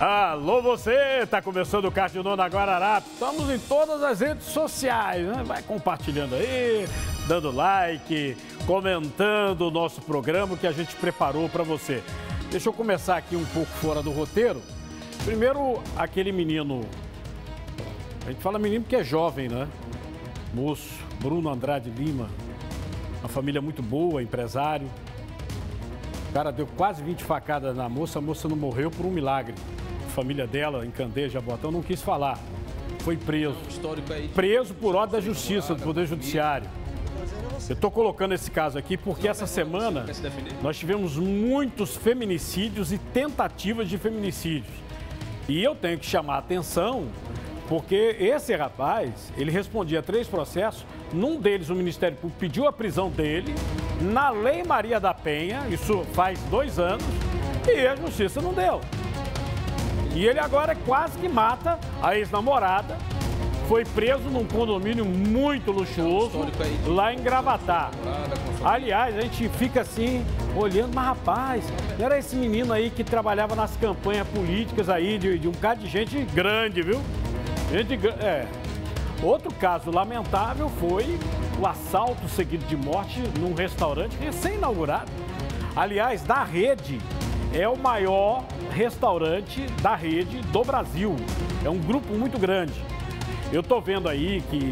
Alô você, tá começando o Card Nono Guararapes. Estamos em todas as redes sociais, né? Vai compartilhando aí, dando like, comentando o nosso programa que a gente preparou para você. Deixa eu começar aqui um pouco fora do roteiro. Primeiro, aquele menino. A gente fala menino porque é jovem, né? Moço, Bruno Andrade Lima. Uma família muito boa, empresário. O cara deu quase 20 facadas na moça, a moça não morreu por um milagre família dela, em Candeia, Jabotão, não quis falar. Foi preso. Preso por ordem da Justiça, do Poder Judiciário. Eu estou colocando esse caso aqui porque essa semana nós tivemos muitos feminicídios e tentativas de feminicídios. E eu tenho que chamar a atenção porque esse rapaz, ele respondia a três processos. Num deles, o Ministério Público pediu a prisão dele, na Lei Maria da Penha, isso faz dois anos, e a Justiça não deu. E ele agora quase que mata a ex-namorada. Foi preso num condomínio muito luxuoso lá em Gravatar. Aliás, a gente fica assim, olhando, mas rapaz, não era esse menino aí que trabalhava nas campanhas políticas aí de, de um cara de gente grande, viu? Gente É. Outro caso lamentável foi o assalto seguido de morte num restaurante recém-inaugurado. Aliás, da rede, é o maior restaurante da rede do Brasil. É um grupo muito grande. Eu estou vendo aí que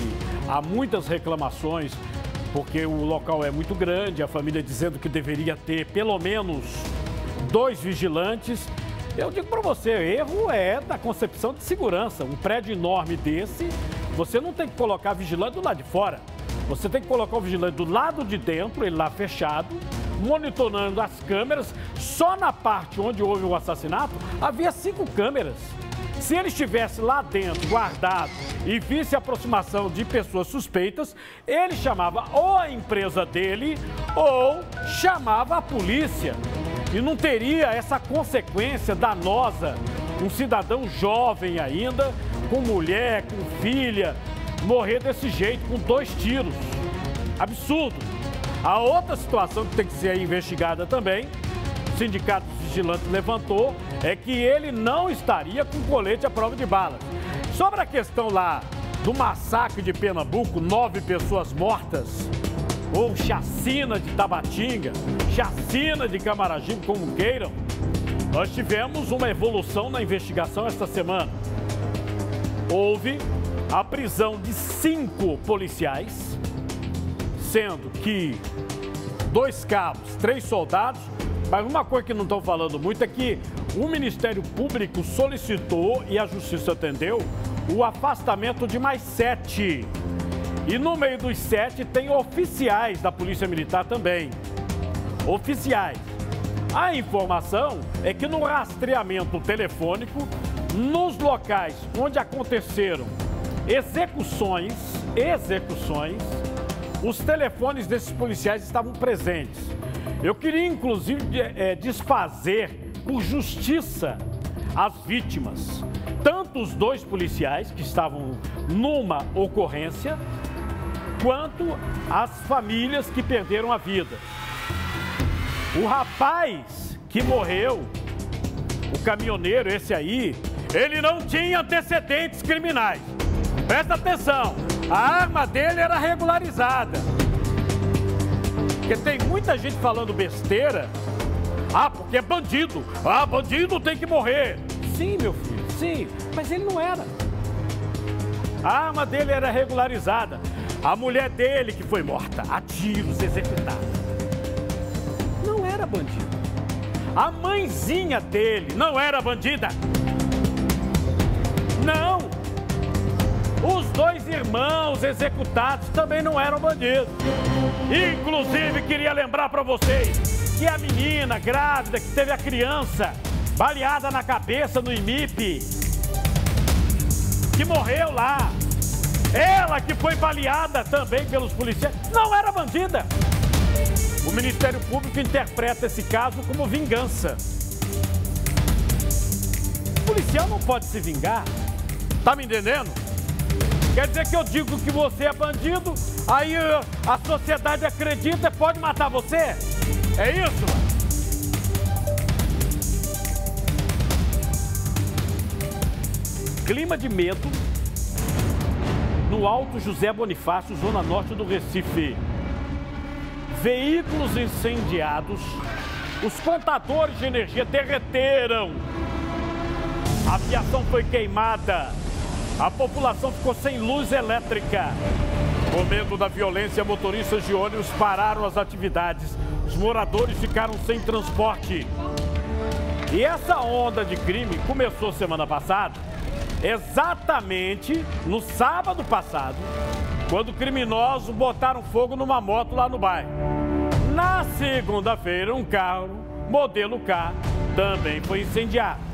há muitas reclamações, porque o local é muito grande, a família dizendo que deveria ter pelo menos dois vigilantes. Eu digo para você, erro é da concepção de segurança. Um prédio enorme desse, você não tem que colocar vigilante do lado de fora. Você tem que colocar o vigilante do lado de dentro, ele lá fechado, monitorando as câmeras. Só na parte onde houve o assassinato, havia cinco câmeras. Se ele estivesse lá dentro, guardado, e visse a aproximação de pessoas suspeitas, ele chamava ou a empresa dele ou chamava a polícia. E não teria essa consequência danosa. Um cidadão jovem ainda, com mulher, com filha, morrer desse jeito, com dois tiros. Absurdo. A outra situação que tem que ser investigada também, o Sindicato Vigilante levantou, é que ele não estaria com colete à prova de balas. Sobre a questão lá do massacre de Pernambuco, nove pessoas mortas, ou chacina de Tabatinga, chacina de Camaragibe, como queiram, nós tivemos uma evolução na investigação esta semana. Houve a prisão de cinco policiais, sendo que dois cabos, três soldados. Mas uma coisa que não estão falando muito é que o Ministério Público solicitou e a Justiça atendeu o afastamento de mais sete. E no meio dos sete tem oficiais da Polícia Militar também. Oficiais. A informação é que no rastreamento telefônico, nos locais onde aconteceram execuções, execuções, os telefones desses policiais estavam presentes. Eu queria, inclusive, é, desfazer por justiça as vítimas, tanto os dois policiais que estavam numa ocorrência, quanto as famílias que perderam a vida. O rapaz que morreu, o caminhoneiro, esse aí, ele não tinha antecedentes criminais. Presta atenção, a arma dele era regularizada. Porque tem muita gente falando besteira. Ah, porque é bandido. Ah, bandido tem que morrer. Sim, meu filho, sim, mas ele não era. A arma dele era regularizada. A mulher dele que foi morta a tiros, executada. Não era bandido. A mãezinha dele não era bandida. Não. Os dois irmãos executados também não eram bandidos. Inclusive, queria lembrar para vocês que a menina grávida que teve a criança baleada na cabeça no IMIP, que morreu lá, ela que foi baleada também pelos policiais, não era bandida. O Ministério Público interpreta esse caso como vingança. O policial não pode se vingar. Tá me entendendo? Quer dizer que eu digo que você é bandido, aí uh, a sociedade acredita e pode matar você? É isso? clima de medo no Alto José Bonifácio, zona norte do Recife. Veículos incendiados, os contadores de energia derreteram, a fiação foi queimada, a população ficou sem luz elétrica. Com medo da violência, motoristas de ônibus pararam as atividades. Os moradores ficaram sem transporte. E essa onda de crime começou semana passada, exatamente no sábado passado, quando criminosos botaram fogo numa moto lá no bairro. Na segunda-feira, um carro, modelo K, também foi incendiado.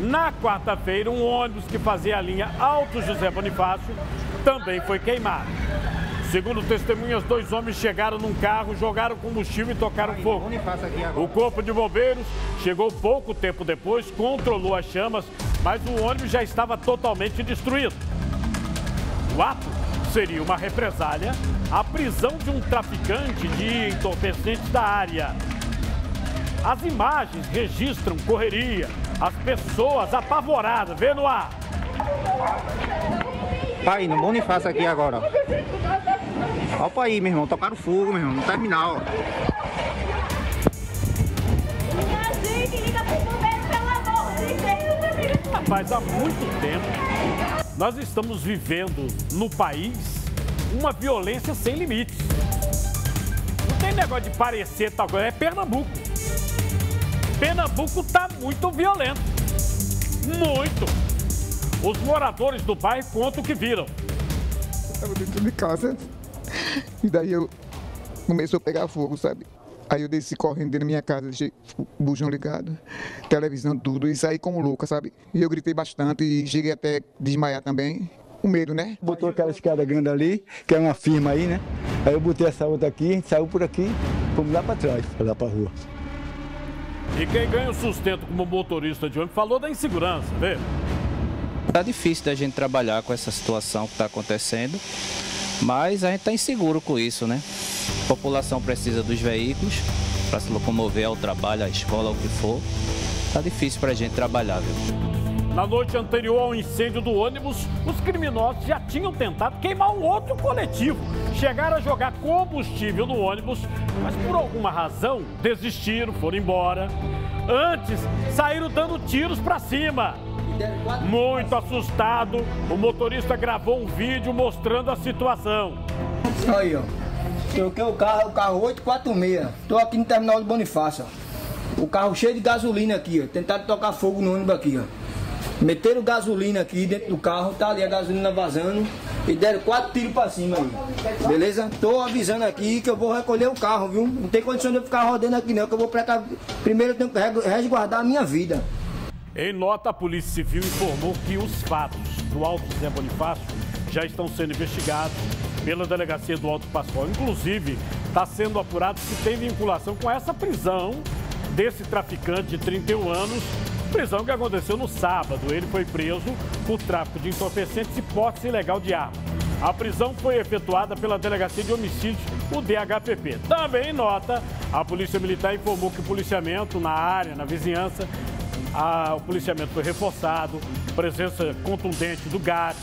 Na quarta-feira, um ônibus que fazia a linha Alto José Bonifácio também foi queimado. Segundo testemunhas, dois homens chegaram num carro, jogaram combustível e tocaram fogo. O corpo de bombeiros chegou pouco tempo depois, controlou as chamas, mas o ônibus já estava totalmente destruído. O ato seria uma represália à prisão de um traficante de entorpecentes da área. As imagens registram correria, as pessoas apavoradas, vê no ar. Pai, no Bonifácio aqui agora. Opa aí, meu irmão, tocaram fogo, meu irmão, no terminal. Rapaz, há muito tempo nós estamos vivendo no país uma violência sem limites. Não tem negócio de parecer tal coisa, é Pernambuco. Pernambuco está muito violento. Muito. Os moradores do bairro contam o que viram. Eu estava dentro de casa e daí eu começou a pegar fogo, sabe? Aí eu desci correndo dentro da minha casa, deixei o bujão ligado, televisão, tudo, e saí como louca, sabe? E eu gritei bastante e cheguei até desmaiar também. Com medo, né? Botou aquela escada grande ali, que é uma firma aí, né? Aí eu botei essa outra aqui, a gente saiu por aqui, fomos lá para trás, lá para rua. E quem ganha o sustento como motorista de ônibus falou da insegurança, vê? Tá difícil da gente trabalhar com essa situação que está acontecendo, mas a gente está inseguro com isso, né? A população precisa dos veículos para se locomover ao trabalho, à escola, o que for. Tá difícil para a gente trabalhar, viu? Na noite anterior ao incêndio do ônibus, os criminosos já tinham tentado queimar um outro coletivo. Chegaram a jogar combustível no ônibus, mas por alguma razão desistiram, foram embora. Antes, saíram dando tiros para cima. Muito assustado, o motorista gravou um vídeo mostrando a situação. Aí, ó. Troquei o carro, o carro 846. Tô aqui no terminal do Bonifácio. ó. O carro cheio de gasolina aqui, ó. Tentaram tocar fogo no ônibus aqui, ó. Meteram gasolina aqui dentro do carro, tá ali a gasolina vazando. E deram quatro tiros pra cima aí. Beleza? Tô avisando aqui que eu vou recolher o carro, viu? Não tem condição de eu ficar rodando aqui não, que eu vou precar. Primeiro eu tenho que resguardar a minha vida. Em nota, a Polícia Civil informou que os fatos do Alto Zé Bonifácio já estão sendo investigados pela Delegacia do Alto Pascoal. Inclusive, está sendo apurado se tem vinculação com essa prisão desse traficante de 31 anos, prisão que aconteceu no sábado. Ele foi preso por tráfico de entorpecentes e posse ilegal de arma. A prisão foi efetuada pela Delegacia de Homicídios, o DHPP. Também em nota, a Polícia Militar informou que o policiamento na área, na vizinhança, a- o policiamento foi reforçado, presença contundente do GAT,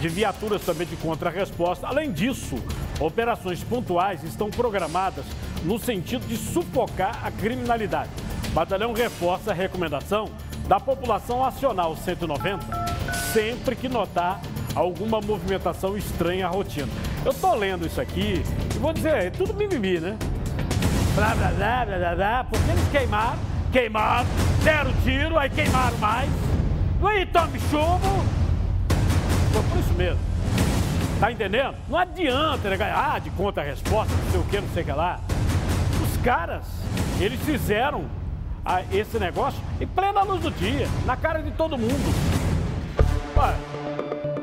de viaturas também de contra-resposta. Além disso, operações pontuais estão programadas no sentido de sufocar a criminalidade. Batalhão reforça a recomendação da população acionar o 190 sempre que notar alguma movimentação estranha à rotina. Eu tô lendo isso aqui e vou dizer, é tudo mimimi, né? blá blá blá blá blá blá, porque eles queimaram, queimaram, deram tiro, aí queimaram mais. Aí tome chumbo. Foi por isso mesmo. Tá entendendo? Não adianta negar, ah, de conta-resposta, não sei o que, não sei o que lá. Os caras, eles fizeram ah, esse negócio em plena luz do dia, na cara de todo mundo.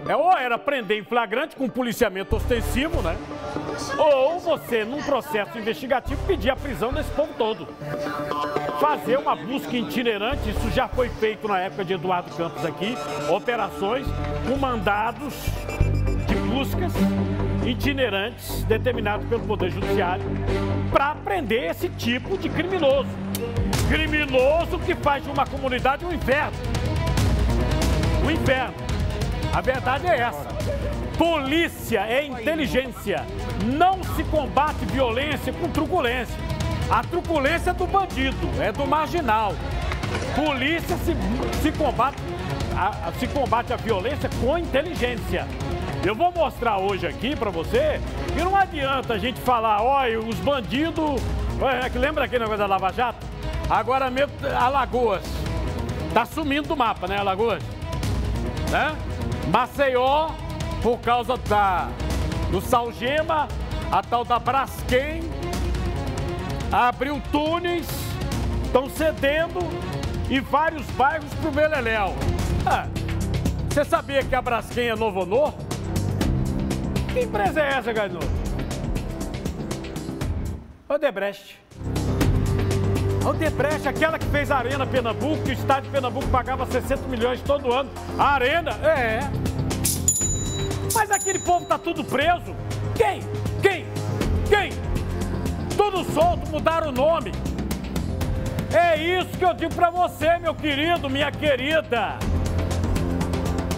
É ou era prender em flagrante com policiamento ostensivo, né? Ou você, num processo investigativo, pedir a prisão desse povo todo. Fazer uma busca itinerante, isso já foi feito na época de Eduardo Campos aqui, operações com mandados de buscas itinerantes determinados pelo Poder Judiciário para prender esse tipo de criminoso. Criminoso que faz de uma comunidade um inferno. Um inferno. A verdade é essa. Polícia é inteligência. Não se combate violência com truculência. A truculência é do bandido, é do marginal. Polícia se, se, combate, a, se combate a violência com inteligência. Eu vou mostrar hoje aqui para você que não adianta a gente falar, olha, os bandidos. É, lembra aquele negócio da Lava Jato? Agora mesmo, Alagoas. Tá sumindo do mapa, né, Alagoas? Né? Maceió, por causa da, do Salgema, a tal da Braskem, abriu túneis, estão cedendo e vários bairros para o Beleléu. Ah, você sabia que a Braskem é Novo Honor? Que empresa é essa, Gaidu? Odebrecht. Odebrecht, aquela que fez a Arena Pernambuco, que o estádio de Pernambuco pagava 60 milhões todo ano. A Arena? É. Mas aquele povo tá tudo preso. Quem? Quem? Quem? Tudo solto, mudaram o nome. É isso que eu digo pra você, meu querido, minha querida.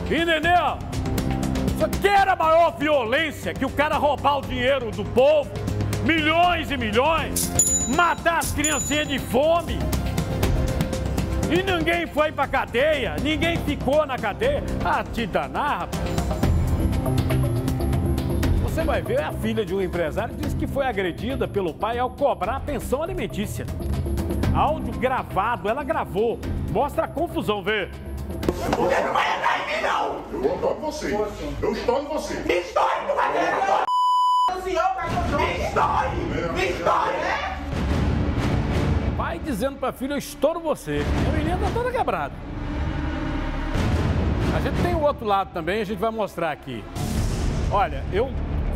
Entendeu? Que era a maior violência que o cara roubar o dinheiro do povo, milhões e milhões, matar as criancinhas de fome. E ninguém foi pra cadeia, ninguém ficou na cadeia. Ah, te danar, rapaz. Você vai ver, a filha de um empresário disse que foi agredida pelo pai ao cobrar a pensão alimentícia. Áudio gravado, ela gravou. Mostra a confusão, vê. Você não vai entrar em mim, não! Eu vou entrar em você. Eu estou em você. Me estoure, tu vai ver! Me estoure! Me estoure! Pai dizendo pra filha, eu estouro você. A menina tá toda quebrada. A gente tem o outro lado também, a gente vai mostrar aqui. Olha, eu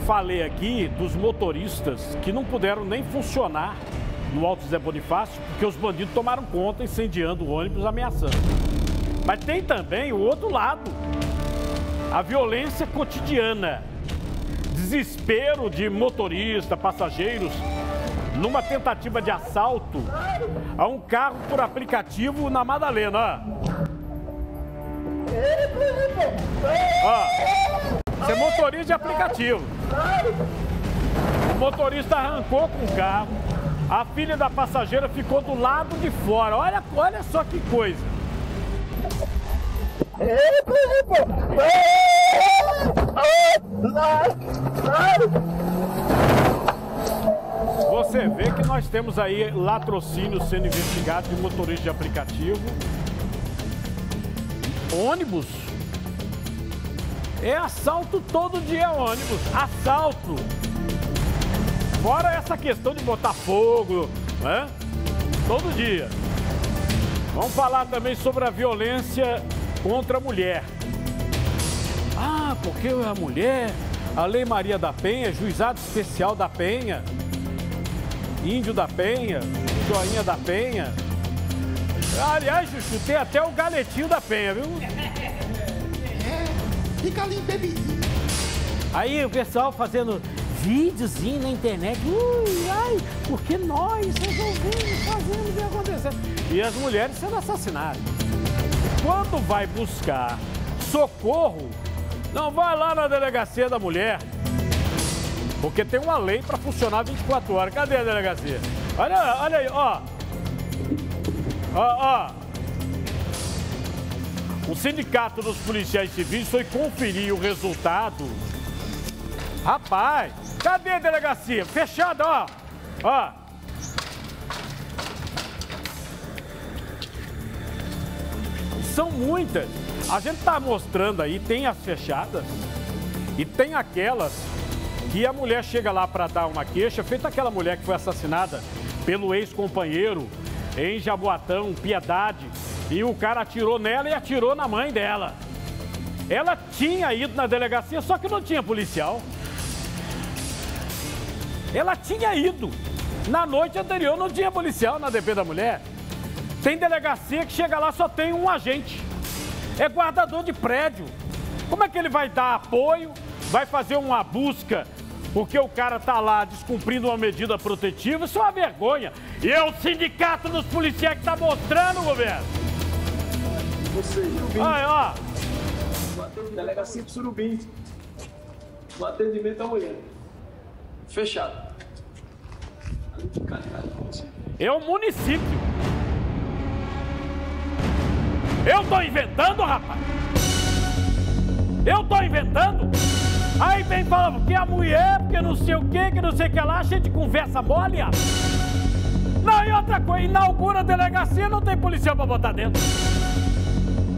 falei aqui dos motoristas que não puderam nem funcionar no Alto Zé Bonifácio, porque os bandidos tomaram conta incendiando o ônibus, ameaçando. Mas tem também o outro lado, a violência cotidiana. Desespero de motorista, passageiros, numa tentativa de assalto a um carro por aplicativo na Madalena. Você é motorista de aplicativo. O motorista arrancou com o carro, a filha da passageira ficou do lado de fora. Olha, olha só que coisa. Você vê que nós temos aí latrocínio sendo investigado de motorista de aplicativo. Ônibus. É assalto todo dia ônibus. Assalto. Fora essa questão de botar fogo, né? Todo dia. Vamos falar também sobre a violência contra a mulher. Ah, porque a mulher, a Lei Maria da Penha, Juizado Especial da Penha, Índio da Penha, Joinha da Penha. Aliás, Chuchu, tem até o galetinho da Penha, viu? É, fica ali bebidinho. Aí o pessoal fazendo videozinho na internet. Ui, ai, porque nós resolvemos, fazemos o que acontecendo. E as mulheres sendo assassinadas. Quando vai buscar socorro, não vai lá na delegacia da mulher. Porque tem uma lei para funcionar 24 horas. Cadê a delegacia? Olha, olha aí, ó. Ó, ó. O sindicato dos policiais civis foi conferir o resultado. Rapaz, cadê a delegacia? Fechada, ó. Ó. São muitas. A gente está mostrando aí, tem as fechadas e tem aquelas que a mulher chega lá para dar uma queixa, feita aquela mulher que foi assassinada pelo ex-companheiro em Jaboatão, Piedade, e o cara atirou nela e atirou na mãe dela. Ela tinha ido na delegacia, só que não tinha policial. Ela tinha ido. Na noite anterior não tinha policial na DP da mulher. Tem delegacia que chega lá só tem um agente. É guardador de prédio. Como é que ele vai dar apoio? Vai fazer uma busca porque o cara tá lá descumprindo uma medida protetiva? Isso é uma vergonha. E é o sindicato dos policiais que tá mostrando, governo. Você, Aí, ó. Delegacia do Surubim. O atendimento amanhã. Fechado. É o município. Eu tô inventando, rapaz. Eu tô inventando. Aí vem falando que a mulher, porque não sei o que, que não sei o que lá, cheio de conversa mole, rapaz. Não, e outra coisa, inaugura a delegacia, não tem policial pra botar dentro.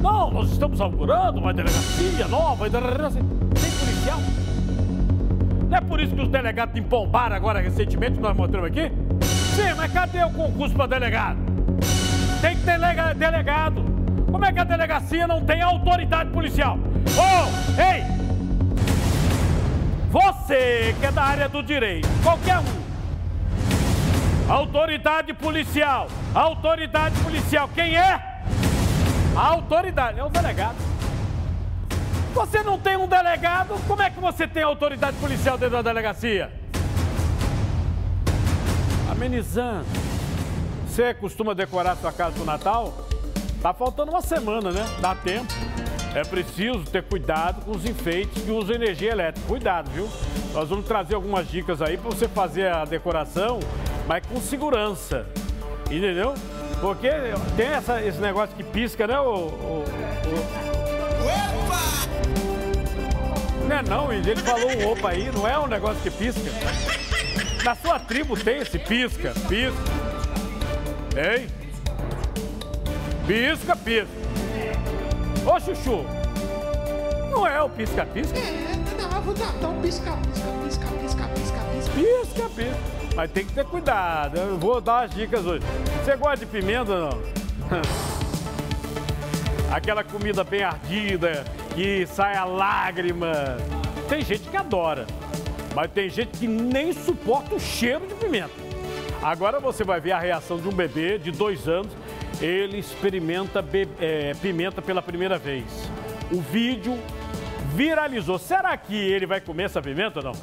Não, nós estamos inaugurando uma delegacia nova, tem policial. Não é por isso que os delegados empombaram agora recentemente, nós mostramos aqui? Sim, mas cadê o concurso para delegado? Tem que ter delegado. Como é que a delegacia não tem autoridade policial? Oh, ei! Você que é da área do direito, qualquer um. Autoridade policial. Autoridade policial. Quem é? A autoridade. É o delegado. Você não tem um delegado, como é que você tem autoridade policial dentro da delegacia? Amenizando. Você costuma decorar sua casa do Natal? Tá faltando uma semana, né? Dá tempo. É preciso ter cuidado com os enfeites que usam energia elétrica. Cuidado, viu? Nós vamos trazer algumas dicas aí para você fazer a decoração, mas com segurança. Entendeu? Porque tem essa, esse negócio que pisca, né, o, o, o... Não é não, ele falou um opa aí, não é um negócio que pisca. Na sua tribo tem esse pisca, pisca. Ei? Pisca, pisca. Ô, Chuchu, não é o pisca-pisca? É, não, eu vou dar um pisca-pisca, pisca-pisca, pisca-pisca. Pisca-pisca. Mas tem que ter cuidado, eu vou dar as dicas hoje. Você gosta de pimenta ou não? Aquela comida bem ardida, que sai a lágrima. Tem gente que adora, mas tem gente que nem suporta o cheiro de pimenta. Agora você vai ver a reação de um bebê de dois anos. Ele experimenta é, pimenta pela primeira vez. O vídeo viralizou. Será que ele vai comer essa pimenta não?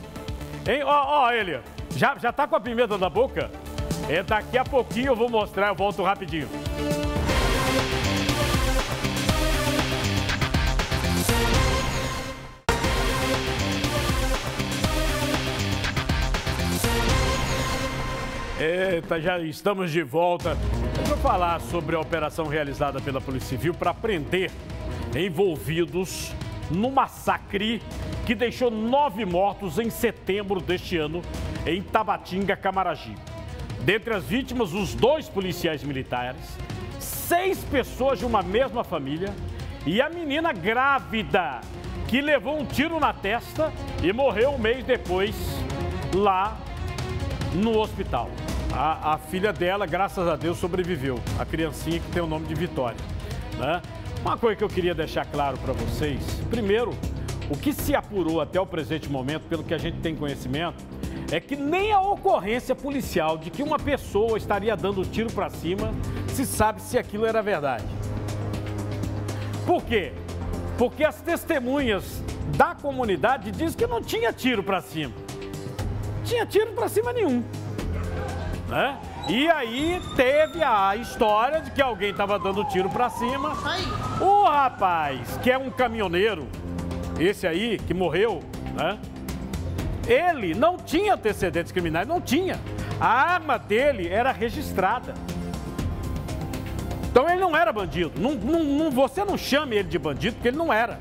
Hein? Ó, ó, ele. Já, já tá com a pimenta na boca? É, daqui a pouquinho eu vou mostrar, eu volto rapidinho. Eita, já estamos de volta. Falar sobre a operação realizada pela Polícia Civil para prender envolvidos no massacre que deixou nove mortos em setembro deste ano em Tabatinga, Camaragibe. Dentre as vítimas, os dois policiais militares, seis pessoas de uma mesma família e a menina grávida que levou um tiro na testa e morreu um mês depois lá no hospital. A, a, filha dela, graças a Deus, sobreviveu. A criancinha que tem o nome de Vitória. Né? Uma coisa que eu queria deixar claro para vocês: primeiro, o que se apurou até o presente momento, pelo que a gente tem conhecimento, é que nem a ocorrência policial de que uma pessoa estaria dando tiro para cima se sabe se aquilo era verdade. Por quê? Porque as testemunhas da comunidade dizem que não tinha tiro para cima. Tinha tiro para cima nenhum né? E aí teve a história de que alguém estava dando tiro para cima. O rapaz, que é um caminhoneiro, esse aí que morreu, né? Ele não tinha antecedentes criminais, não tinha. A arma dele era registrada. Então ele não era bandido. Não, não, não, você não chame ele de bandido, porque ele não era.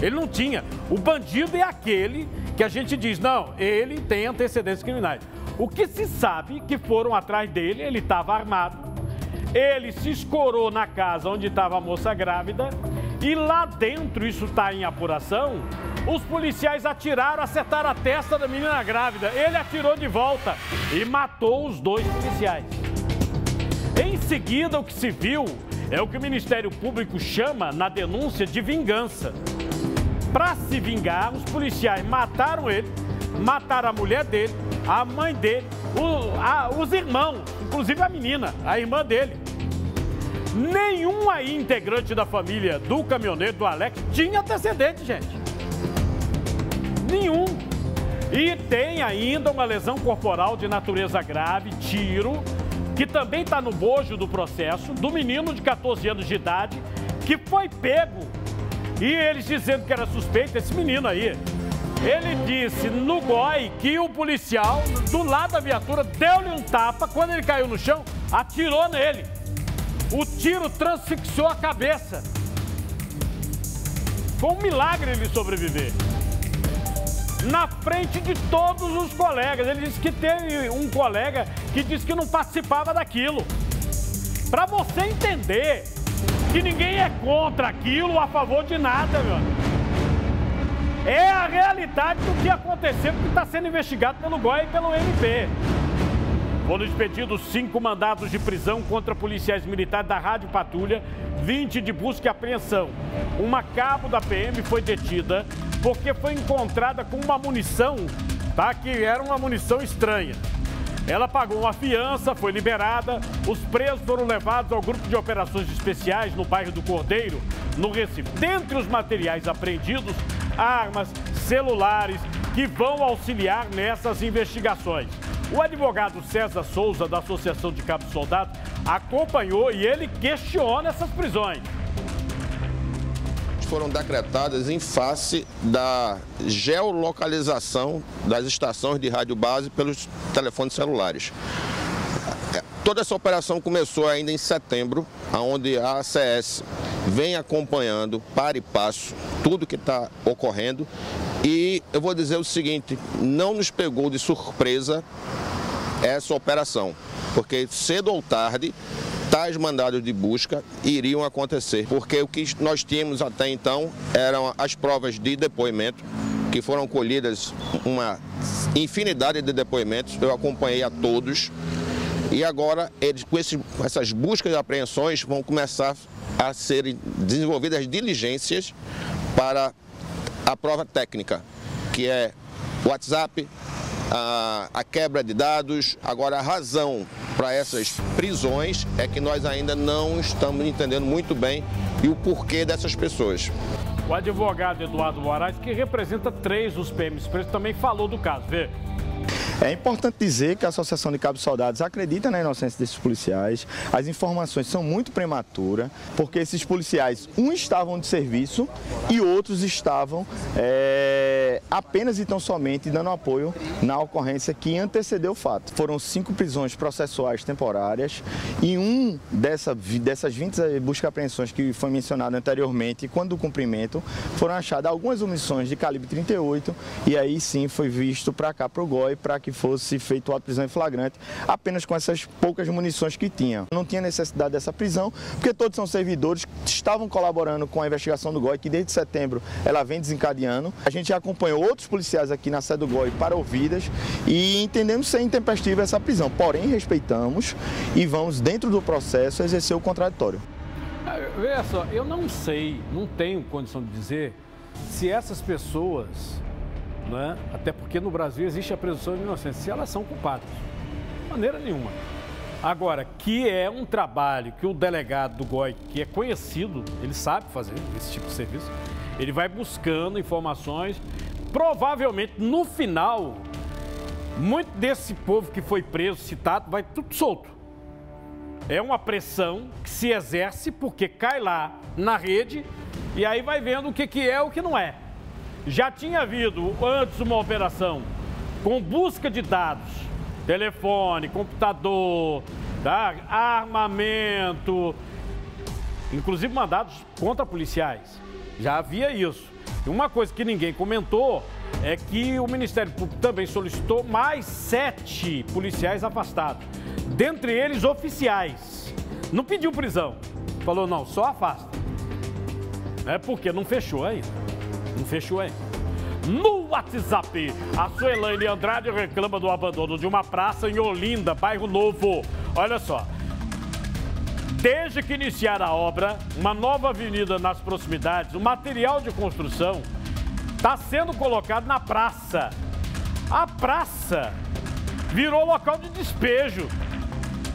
Ele não tinha. O bandido é aquele que a gente diz, não, ele tem antecedentes criminais. O que se sabe que foram atrás dele, ele estava armado, ele se escorou na casa onde estava a moça grávida e lá dentro, isso está em apuração, os policiais atiraram, acertaram a testa da menina grávida. Ele atirou de volta e matou os dois policiais. Em seguida, o que se viu é o que o Ministério Público chama na denúncia de vingança. Para se vingar, os policiais mataram ele, mataram a mulher dele, a mãe dele, o, a, os irmãos, inclusive a menina, a irmã dele. Nenhum aí integrante da família do caminhoneiro, do Alex, tinha antecedente, gente. Nenhum. E tem ainda uma lesão corporal de natureza grave, tiro, que também está no bojo do processo, do menino de 14 anos de idade, que foi pego E eles dizendo que era suspeito, esse menino aí. Ele disse no GOI que o policial, do lado da viatura, deu-lhe um tapa. Quando ele caiu no chão, atirou nele. O tiro transfixou a cabeça. Foi um milagre ele sobreviver. Na frente de todos os colegas. Ele disse que teve um colega que disse que não participava daquilo. Para você entender que ninguém é contra aquilo, a favor de nada, meu. É a realidade do que aconteceu, que está sendo investigado pelo GOI e pelo MP. Foram expedidos cinco mandados de prisão contra policiais militares da Rádio Patrulha, 20 de busca e apreensão. Uma cabo da PM foi detida porque foi encontrada com uma munição, tá? Que era uma munição estranha. Ela pagou uma fiança, foi liberada. Os presos foram levados ao grupo de operações especiais no bairro do Cordeiro, no Recife. Dentre os materiais apreendidos, armas, celulares que vão auxiliar nessas investigações. O advogado César Souza, da Associação de Cabos Soldados, acompanhou e ele questiona essas prisões foram decretadas em face da geolocalização das estações de rádio base pelos telefones celulares. Toda essa operação começou ainda em setembro, onde a ACS vem acompanhando para e passo tudo que está ocorrendo. E eu vou dizer o seguinte: não nos pegou de surpresa essa operação, porque cedo ou tarde tais mandados de busca iriam acontecer, porque o que nós tínhamos até então eram as provas de depoimento, que foram colhidas uma infinidade de depoimentos, eu acompanhei a todos. E agora, eles, com esses, essas buscas e apreensões, vão começar a serem desenvolvidas diligências para a prova técnica, que é WhatsApp, a, a quebra de dados. Agora, a razão para essas prisões é que nós ainda não estamos entendendo muito bem e o porquê dessas pessoas. O advogado Eduardo Moraes, que representa três dos PMs presos, também falou do caso. Vê. É importante dizer que a Associação de Cabos Soldados acredita na inocência desses policiais. As informações são muito prematuras, porque esses policiais, uns estavam de serviço e outros estavam é, apenas e tão somente dando apoio na ocorrência que antecedeu o fato. Foram cinco prisões processuais temporárias e um dessa, dessas 20 busca apreensões que foi mencionado anteriormente, quando o cumprimento, foram achadas algumas munições de calibre 38 e aí sim foi visto para cá, para o GOI, para que que fosse feito a prisão em flagrante, apenas com essas poucas munições que tinha. Não tinha necessidade dessa prisão, porque todos são servidores que estavam colaborando com a investigação do GOI, que desde setembro ela vem desencadeando. A gente acompanhou outros policiais aqui na sede do GOI para ouvidas e entendemos ser intempestiva essa prisão. Porém, respeitamos e vamos, dentro do processo, exercer o contraditório. Veja só, eu não sei, não tenho condição de dizer se essas pessoas né? até porque no Brasil existe a presunção de inocência, se elas são culpadas. De maneira nenhuma. Agora, que é um trabalho que o delegado do GOI, que é conhecido, ele sabe fazer esse tipo de serviço, ele vai buscando informações. Provavelmente, no final, muito desse povo que foi preso, citado, vai tudo solto. É uma pressão que se exerce porque cai lá na rede e aí vai vendo o que, que é e o que não é. Já tinha havido antes uma operação com busca de dados, telefone, computador, tá? armamento, inclusive mandados contra policiais. Já havia isso. E uma coisa que ninguém comentou é que o Ministério Público também solicitou mais sete policiais afastados, dentre eles oficiais. Não pediu prisão, falou não, só afasta. É porque não fechou ainda. Não fechou hein? No WhatsApp, a Suelaine Andrade reclama do abandono de uma praça em Olinda, bairro Novo. Olha só. Desde que iniciar a obra, uma nova avenida nas proximidades, o material de construção está sendo colocado na praça. A praça virou local de despejo.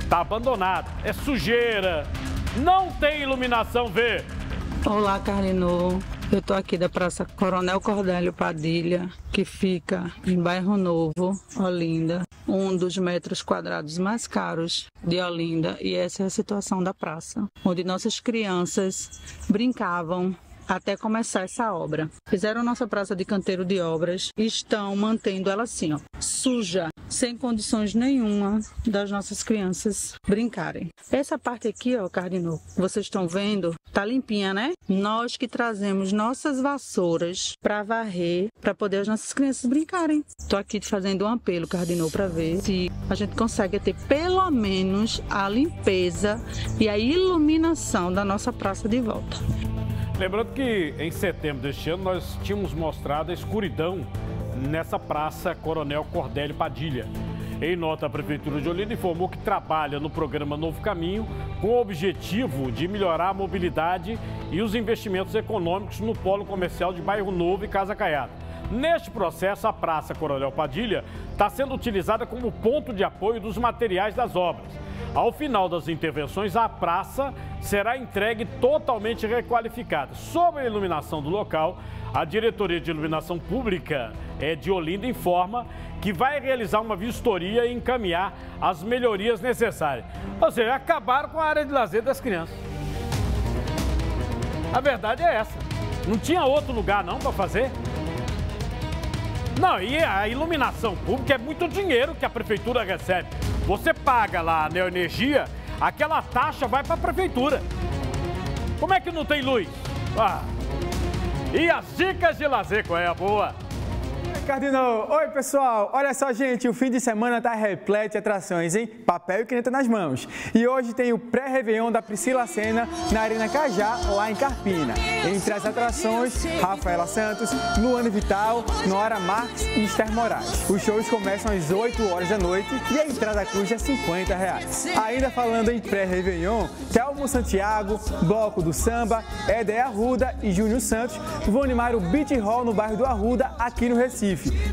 Está abandonado. É sujeira. Não tem iluminação, vê. Olá, Carlino. Eu estou aqui da Praça Coronel Cordélio Padilha, que fica em Bairro Novo, Olinda, um dos metros quadrados mais caros de Olinda, e essa é a situação da praça, onde nossas crianças brincavam até começar essa obra. Fizeram nossa praça de canteiro de obras e estão mantendo ela assim, ó, suja, sem condições nenhuma das nossas crianças brincarem. Essa parte aqui, ó, Cardinô, vocês estão vendo, tá limpinha, né? Nós que trazemos nossas vassouras para varrer, para poder as nossas crianças brincarem. Tô aqui fazendo um apelo, Cardinô, para ver se a gente consegue ter pelo menos a limpeza e a iluminação da nossa praça de volta. Lembrando que em setembro deste ano nós tínhamos mostrado a escuridão nessa praça Coronel Cordélio Padilha. Em nota, a Prefeitura de Olinda informou que trabalha no programa Novo Caminho com o objetivo de melhorar a mobilidade e os investimentos econômicos no polo comercial de Bairro Novo e Casa Caiada. Neste processo, a Praça Coronel Padilha está sendo utilizada como ponto de apoio dos materiais das obras. Ao final das intervenções, a praça será entregue totalmente requalificada. Sobre a iluminação do local, a Diretoria de Iluminação Pública é, de Olinda informa que vai realizar uma vistoria e encaminhar as melhorias necessárias. Ou seja, acabaram com a área de lazer das crianças. A verdade é essa. Não tinha outro lugar não para fazer? Não, e a iluminação pública é muito dinheiro que a prefeitura recebe. Você paga lá a Neoenergia, aquela taxa vai para a prefeitura. Como é que não tem luz? Ah. E as dicas de lazer, qual é a boa? Cardinal. Oi, pessoal. Olha só, gente, o fim de semana tá repleto de atrações, hein? Papel e caneta nas mãos. E hoje tem o pré-réveillon da Priscila Senna na Arena Cajá, lá em Carpina. Entre as atrações, Rafaela Santos, Luana Vital, Nora Marques e Esther Moraes. Os shows começam às 8 horas da noite e a entrada custa 50 reais. Ainda falando em pré-réveillon, Telmo Santiago, Bloco do Samba, Eder Arruda e Júnior Santos vão animar o Beat Hall no bairro do Arruda, aqui no Recife.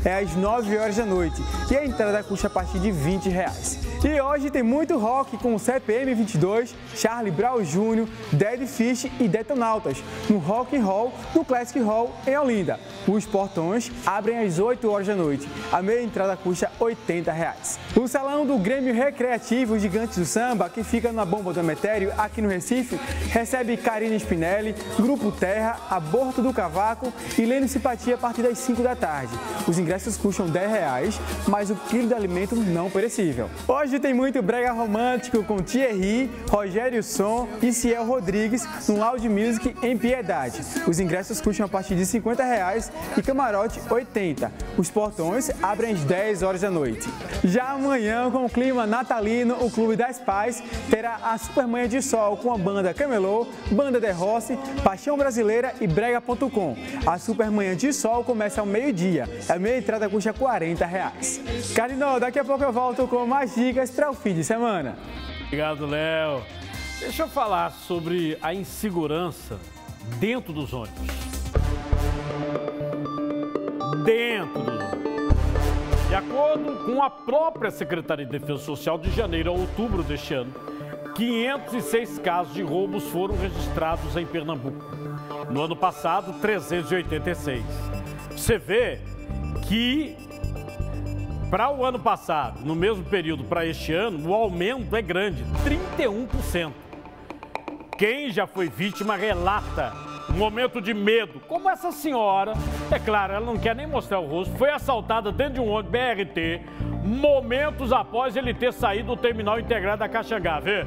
É às 9 horas da noite e a entrada custa a partir de 20 reais. E hoje tem muito rock com o CPM 22, Charlie Brown Jr., Dead Fish e Detonautas no Rock and Roll do Classic Hall em Olinda. Os portões abrem às 8 horas da noite. A meia entrada custa 80 reais. O salão do Grêmio Recreativo Gigantes do Samba, que fica na Bomba do Emetério, aqui no Recife, recebe Karine Spinelli, Grupo Terra, Aborto do Cavaco e Lênin Simpatia a partir das 5 da tarde. Os ingressos custam 10 reais, mas o quilo de alimento não perecível. Hoje tem muito brega romântico com Thierry, Rogério Som e Ciel Rodrigues no Loud Music em Piedade. Os ingressos custam a partir de 50 reais e camarote 80. Os portões abrem às 10 horas da noite. Já amanhã, com o clima natalino, o Clube das Pais terá a Supermanhã de Sol com a banda Camelô, Banda de Rossi, Paixão Brasileira e Brega.com. A Supermanhã de Sol começa ao meio-dia. A meia entrada custa 40 reais. Carlinhos, daqui a pouco eu volto com mais dicas para o fim de semana. Obrigado, Léo. Deixa eu falar sobre a insegurança dentro dos ônibus. Dentro dos ônibus. De acordo com a própria Secretaria de Defesa Social, de janeiro a outubro deste ano, 506 casos de roubos foram registrados em Pernambuco. No ano passado, 386. Você vê que para o ano passado, no mesmo período para este ano, o aumento é grande, 31%. Quem já foi vítima relata um momento de medo, como essa senhora, é claro, ela não quer nem mostrar o rosto, foi assaltada dentro de um ônibus BRT, momentos após ele ter saído do terminal integrado da Caxangá, vê?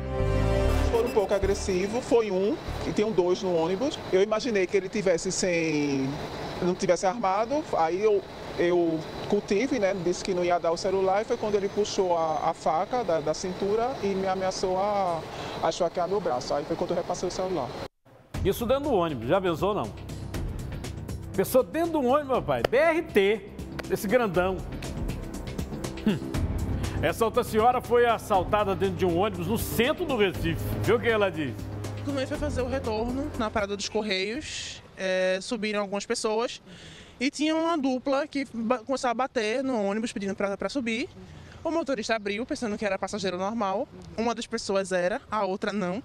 Foi um pouco agressivo, foi um, e tinham dois no ônibus. Eu imaginei que ele tivesse sem. não tivesse armado, aí eu, eu cultive, né? Disse que não ia dar o celular e foi quando ele puxou a, a faca da, da, cintura e me ameaçou a, a esfaquear meu braço. Aí foi quando eu repassei o celular. Isso dentro do ônibus, já pensou não? Pessoa dentro do ônibus, meu pai, BRT, esse grandão. Hum. Essa outra senhora foi assaltada dentro de um ônibus no centro do Recife. Viu o que ela disse? Ele foi fazer o retorno na parada dos Correios, é, subiram algumas pessoas e tinha uma dupla que começou a bater no ônibus pedindo para subir. O motorista abriu, pensando que era passageiro normal. Uma das pessoas era, a outra não.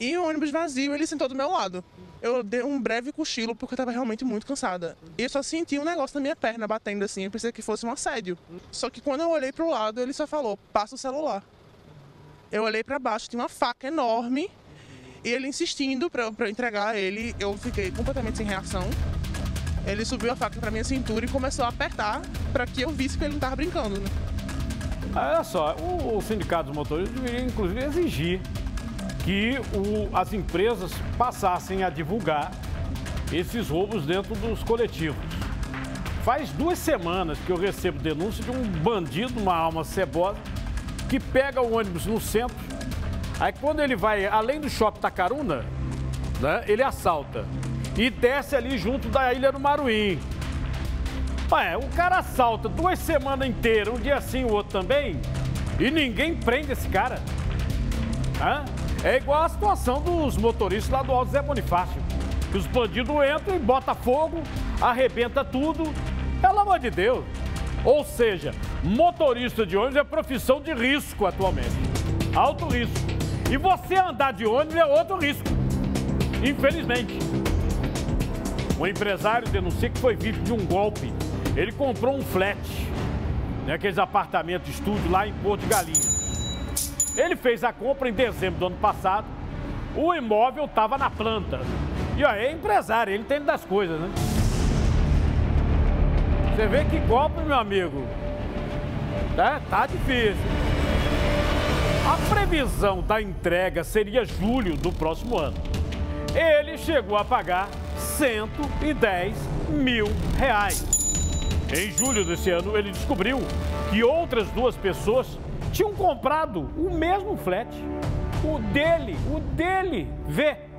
E o ônibus vazio, ele sentou do meu lado. Eu dei um breve cochilo porque eu estava realmente muito cansada. E eu só senti um negócio na minha perna batendo assim, eu pensei que fosse um assédio. Só que quando eu olhei para o lado, ele só falou: "Passa o celular". Eu olhei para baixo, tinha uma faca enorme E ele insistindo pra eu entregar ele, eu fiquei completamente sem reação. Ele subiu a faca pra minha cintura e começou a apertar pra que eu visse que ele não tava brincando, né? Olha só, o, o sindicato dos motoristas deveria inclusive exigir que o- as empresas passassem a divulgar esses roubos dentro dos coletivos. Faz duas semanas que eu recebo denúncia de um bandido, uma alma cebosa, que pega o ônibus no centro. Aí quando ele vai além do shopping Tacaruna, né, ele assalta. E desce ali junto da Ilha do Maruim. Ué, o cara assalta duas semanas inteiras, um dia sim, o outro também, e ninguém prende esse cara. Hã? É igual a situação dos motoristas lá do Alto Zé Bonifácio. Que os bandidos entram e botam fogo, arrebenta tudo. Pelo amor de Deus. Ou seja, motorista de ônibus é profissão de risco atualmente. Alto risco. E você andar de ônibus é outro risco. Infelizmente. Um empresário denuncia que foi vítima de um golpe. Ele comprou um flat, né, aqueles apartamentos estúdio lá em Porto de Galinha. Ele fez a compra em dezembro do ano passado. O imóvel estava na planta. E ó, é empresário, ele entende das coisas, né? Você vê que golpe, meu amigo. Tá, tá difícil. A previsão da entrega seria julho do próximo ano. Ele chegou a pagar 110 mil reais. Em julho desse ano, ele descobriu que outras duas pessoas tinham comprado o mesmo flat. O dele, o dele, vê.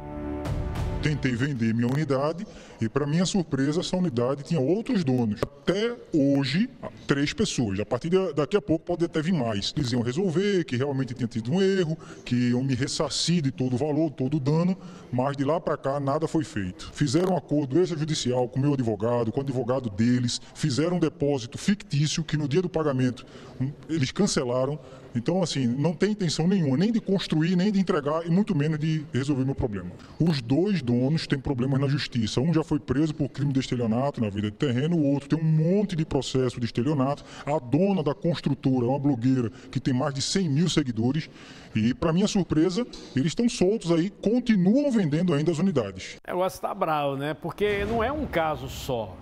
Tentei vender minha unidade e, para minha surpresa, essa unidade tinha outros donos. Até hoje, três pessoas. A partir de, daqui a pouco pode até vir mais. Eles iam resolver que realmente tinha tido um erro, que iam me ressarcir de todo o valor, todo o dano, mas de lá para cá nada foi feito. Fizeram um acordo extrajudicial com meu advogado, com o advogado deles, fizeram um depósito fictício que no dia do pagamento hum, eles cancelaram. Então, assim, não tem intenção nenhuma, nem de construir, nem de entregar, e muito menos de resolver meu problema. Os dois donos têm problemas na justiça. Um já foi preso por crime de estelionato na vida de terreno, o outro tem um monte de processo de estelionato. A dona da construtora é uma blogueira que tem mais de 100 mil seguidores. E, para minha surpresa, eles estão soltos aí, continuam vendendo ainda as unidades. O negócio tá bravo, né? Porque não é um caso só.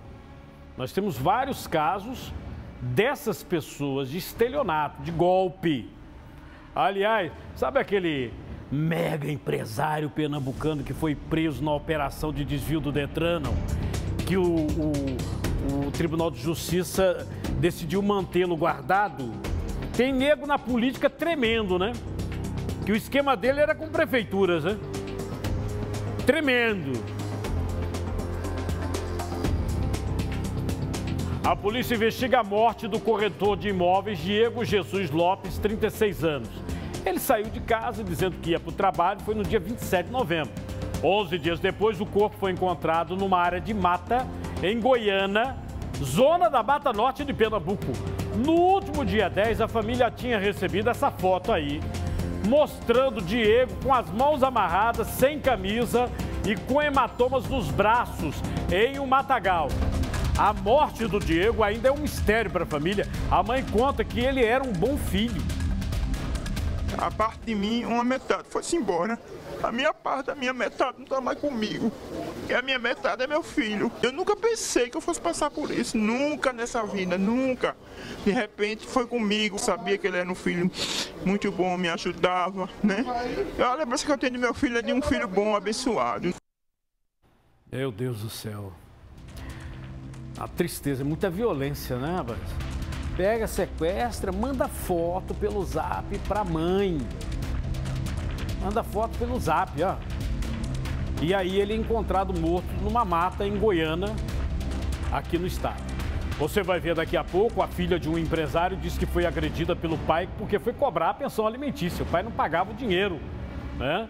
Nós temos vários casos dessas pessoas de estelionato, de golpe. Aliás, sabe aquele mega empresário pernambucano que foi preso na operação de desvio do Detran, que o, o- o Tribunal de Justiça decidiu mantê-lo guardado? Tem nego na política tremendo, né? Que o esquema dele era com prefeituras, né? Tremendo. A polícia investiga a morte do corretor de imóveis Diego Jesus Lopes, 36 anos. Ele saiu de casa dizendo que ia para o trabalho, foi no dia 27 de novembro. 11 dias depois, o corpo foi encontrado numa área de mata em Goiânia, zona da Mata Norte de Pernambuco. No último dia 10, a família tinha recebido essa foto aí, mostrando Diego com as mãos amarradas, sem camisa e com hematomas nos braços em um matagal. A morte do Diego ainda é um mistério para a família. A mãe conta que ele era um bom filho. A parte de mim, uma metade foi-se embora. A minha parte, a minha metade não tá mais comigo. E a minha metade é meu filho. Eu nunca pensei que eu fosse passar por isso. Nunca nessa vida, nunca. De repente foi comigo. Sabia que ele era um filho muito bom, me ajudava, né? A lembrança que eu tenho do meu filho é de um filho bom, abençoado. Meu Deus do céu. A tristeza, muita violência, né, rapaz? Pega, sequestra, manda foto pelo zap pra mãe. Manda foto pelo zap, ó. E aí ele é encontrado morto numa mata em Goiânia, aqui no estado. Você vai ver daqui a pouco, a filha de um empresário disse que foi agredida pelo pai porque foi cobrar a pensão alimentícia. O pai não pagava o dinheiro, né?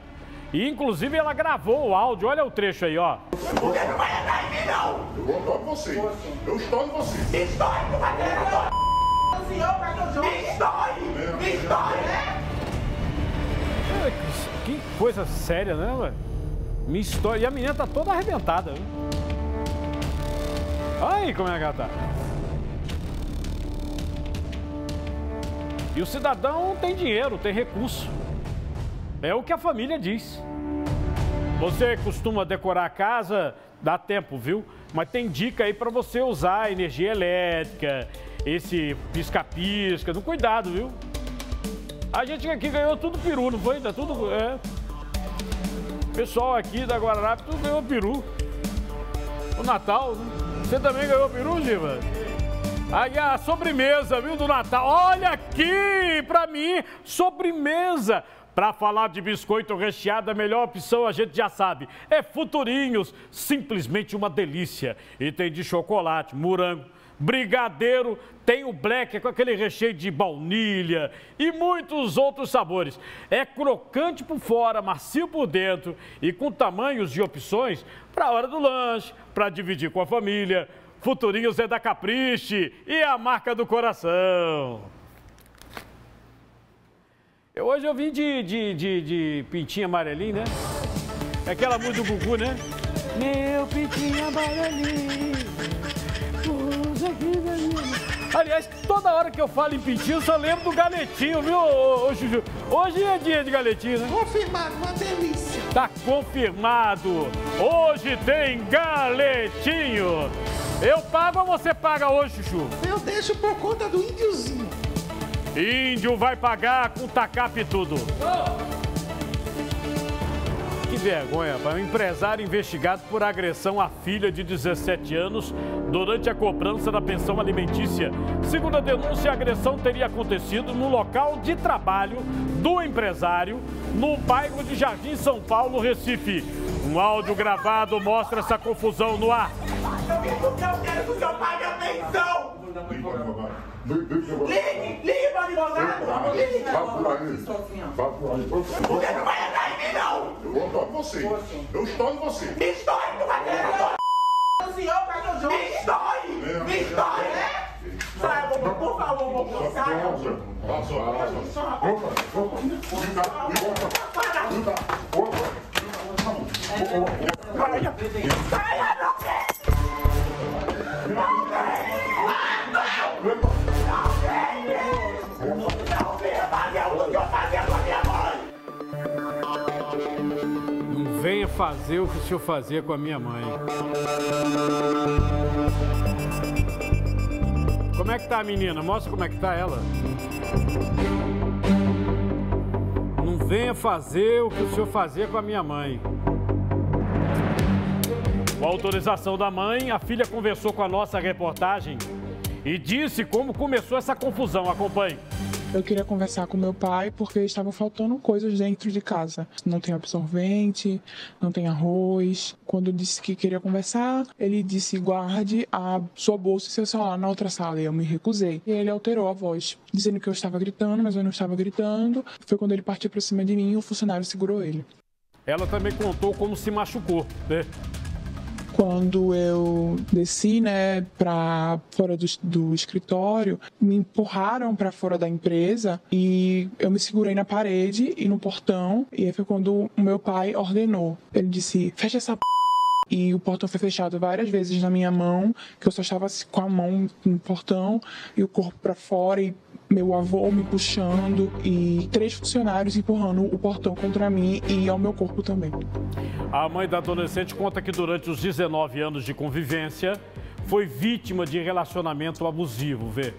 E inclusive ela gravou o áudio, olha o trecho aí, ó. Você não vai entrar em mim, não! Eu vou em você. Eu estou em você. Dói, tu vai ter dói! É, Que coisa séria, né, velho? Minha história. E a menina tá toda arrebentada? Olha aí como é que ela tá. E o cidadão tem dinheiro, tem recurso. É o que a família diz. Você costuma decorar a casa? Dá tempo, viu? Mas tem dica aí para você usar energia elétrica, esse pisca-pisca. Cuidado, viu? A gente aqui ganhou tudo peru, não foi? Tá tudo. É. Pessoal aqui da Guararapes tudo ganhou peru. O Natal. Você também ganhou peru, Giva? Aí a sobremesa, viu, do Natal. Olha aqui, pra mim, sobremesa. Para falar de biscoito recheado, a melhor opção a gente já sabe. É Futurinhos, simplesmente uma delícia. E tem de chocolate, morango, brigadeiro, tem o black com aquele recheio de baunilha e muitos outros sabores. É crocante por fora, macio por dentro e com tamanhos de opções para a hora do lanche, para dividir com a família. Futurinhos é da Capriche e é a marca do coração. Eu, hoje eu vim de, de, de, de pintinho amarelinho, né? É aquela música do Gugu, né? Meu pintinho amarelinho, usa aqui da minha... Aliás, toda hora que eu falo em pintinho, eu só lembro do galetinho, viu, ô, ô, Juju? Hoje é dia de galetinho, né? Confirmado, uma delícia. Tá confirmado. Hoje tem galetinho. Eu pago ou você paga hoje, Chuchu? Eu deixo por conta do índiozinho. Índio vai pagar com tacape e tudo. Que vergonha, pai. Um empresário investigado por agressão à filha de 17 anos durante a cobrança da pensão alimentícia. Segundo a denúncia, a agressão teria acontecido no local de trabalho do empresário, no bairro de Jardim São Paulo, Recife. Um áudio gravado mostra essa confusão no ar. Eu quero que o senhor pague a pensão! Ligue, ligue para advogado! Ligue! Vá por aí. Vá por aí. Você não vai entrar em mim, não! Eu estou em você. Eu estou em você. Me estoure, tu vai ter O senhor pega o jogo! Me estoure! Me estoure! Sai, vou- por favor, vou processar! Passa, passa. Opa, opa. Vem cá, vem cá. Cá. Opa. Saia, não Não venha fazer o que o senhor fazia com a minha mãe. Como é que tá a menina? Mostra como é que tá ela. Não venha fazer o que o senhor fazia com a minha mãe. Com a autorização da mãe, a filha conversou com a nossa reportagem e disse como começou essa confusão. Acompanhe. Eu queria conversar com meu pai porque estavam faltando coisas dentro de casa. Não tem absorvente, não tem arroz. Quando disse que queria conversar, ele disse guarde a sua bolsa e seu celular na outra sala. E eu me recusei. E ele alterou a voz, dizendo que eu estava gritando, mas eu não estava gritando. Foi quando ele partiu para cima de mim e o funcionário segurou ele. Ela também contou como se machucou, né? Quando eu desci, né, para fora do, do escritório, me empurraram para fora da empresa e eu me segurei na parede e no portão. E aí foi quando o meu pai ordenou. Ele disse: fecha essa p... E o portão foi fechado várias vezes na minha mão, que eu só estava com a mão no portão e o corpo para fora e meu avô me puxando e três funcionários empurrando o portão contra mim e ao meu corpo também. A mãe da adolescente conta que durante os 19 anos de convivência foi vítima de relacionamento abusivo, vê?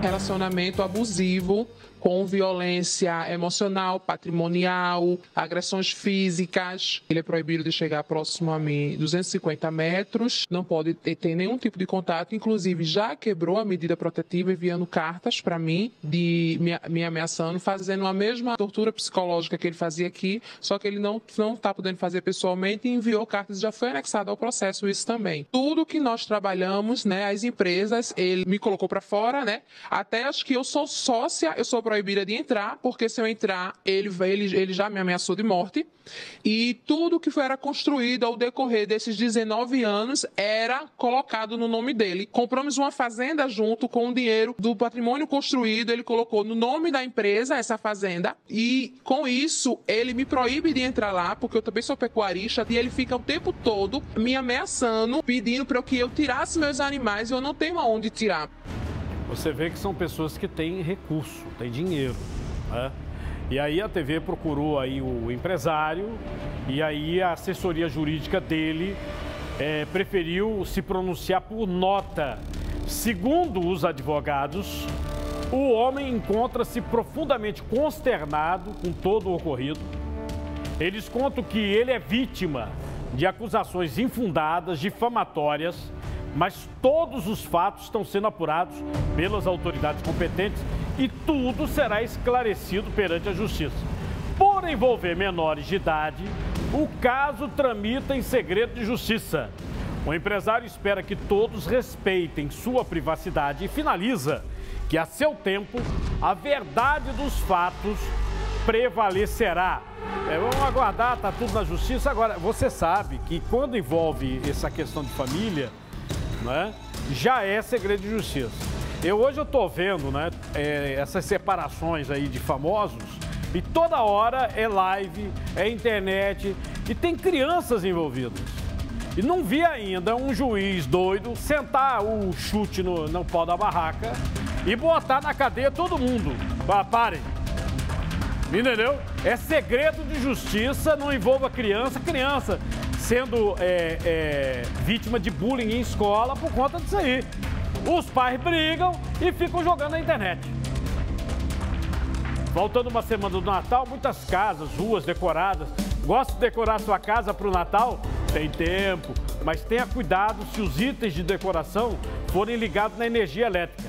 relacionamento abusivo com violência emocional, patrimonial, agressões físicas. Ele é proibido de chegar próximo a mim 250 metros, não pode ter, nenhum tipo de contato, inclusive já quebrou a medida protetiva enviando cartas para mim, de me, me ameaçando, fazendo a mesma tortura psicológica que ele fazia aqui, só que ele não está podendo fazer pessoalmente e enviou cartas, já foi anexado ao processo isso também. Tudo que nós trabalhamos, né, as empresas, ele me colocou para fora, né? Até acho que eu sou sócia, eu sou proibida de entrar, porque se eu entrar, ele, ele, ele já me ameaçou de morte. E tudo que era construído ao decorrer desses 19 anos era colocado no nome dele. Compramos uma fazenda junto com o dinheiro do patrimônio construído, ele colocou no nome da empresa essa fazenda. E com isso, ele me proíbe de entrar lá, porque eu também sou pecuarista, e ele fica o tempo todo me ameaçando, pedindo para que eu tirasse meus animais e eu não tenho aonde tirar. Você vê que são pessoas que têm recurso, têm dinheiro. Né? E aí a TV procurou aí o empresário e aí a assessoria jurídica dele é, preferiu se pronunciar por nota. Segundo os advogados, o homem encontra-se profundamente consternado com todo o ocorrido. Eles contam que ele é vítima de acusações infundadas, difamatórias, mas todos os fatos estão sendo apurados pelas autoridades competentes e tudo será esclarecido perante a justiça. Por envolver menores de idade, o caso tramita em segredo de justiça. O empresário espera que todos respeitem sua privacidade e finaliza que, a seu tempo, a verdade dos fatos prevalecerá. É, vamos aguardar, tá tudo na justiça. Agora, você sabe que quando envolve essa questão de família, né, já é segredo de justiça. Eu hoje eu tô vendo, né, é, essas separações aí de famosos e toda hora é live, é internet e tem crianças envolvidas. E não vi ainda um juiz doido sentar o chute no, no pau da barraca e botar na cadeia todo mundo. Ah, parem. Entendeu? É segredo de justiça, não envolva criança. Criança sendo é, é, vítima de bullying em escola por conta disso aí. Os pais brigam e ficam jogando na internet. Voltando uma semana do Natal, muitas casas, ruas decoradas. Gosta de decorar sua casa para o Natal? Tem tempo, mas tenha cuidado se os itens de decoração forem ligados na energia elétrica.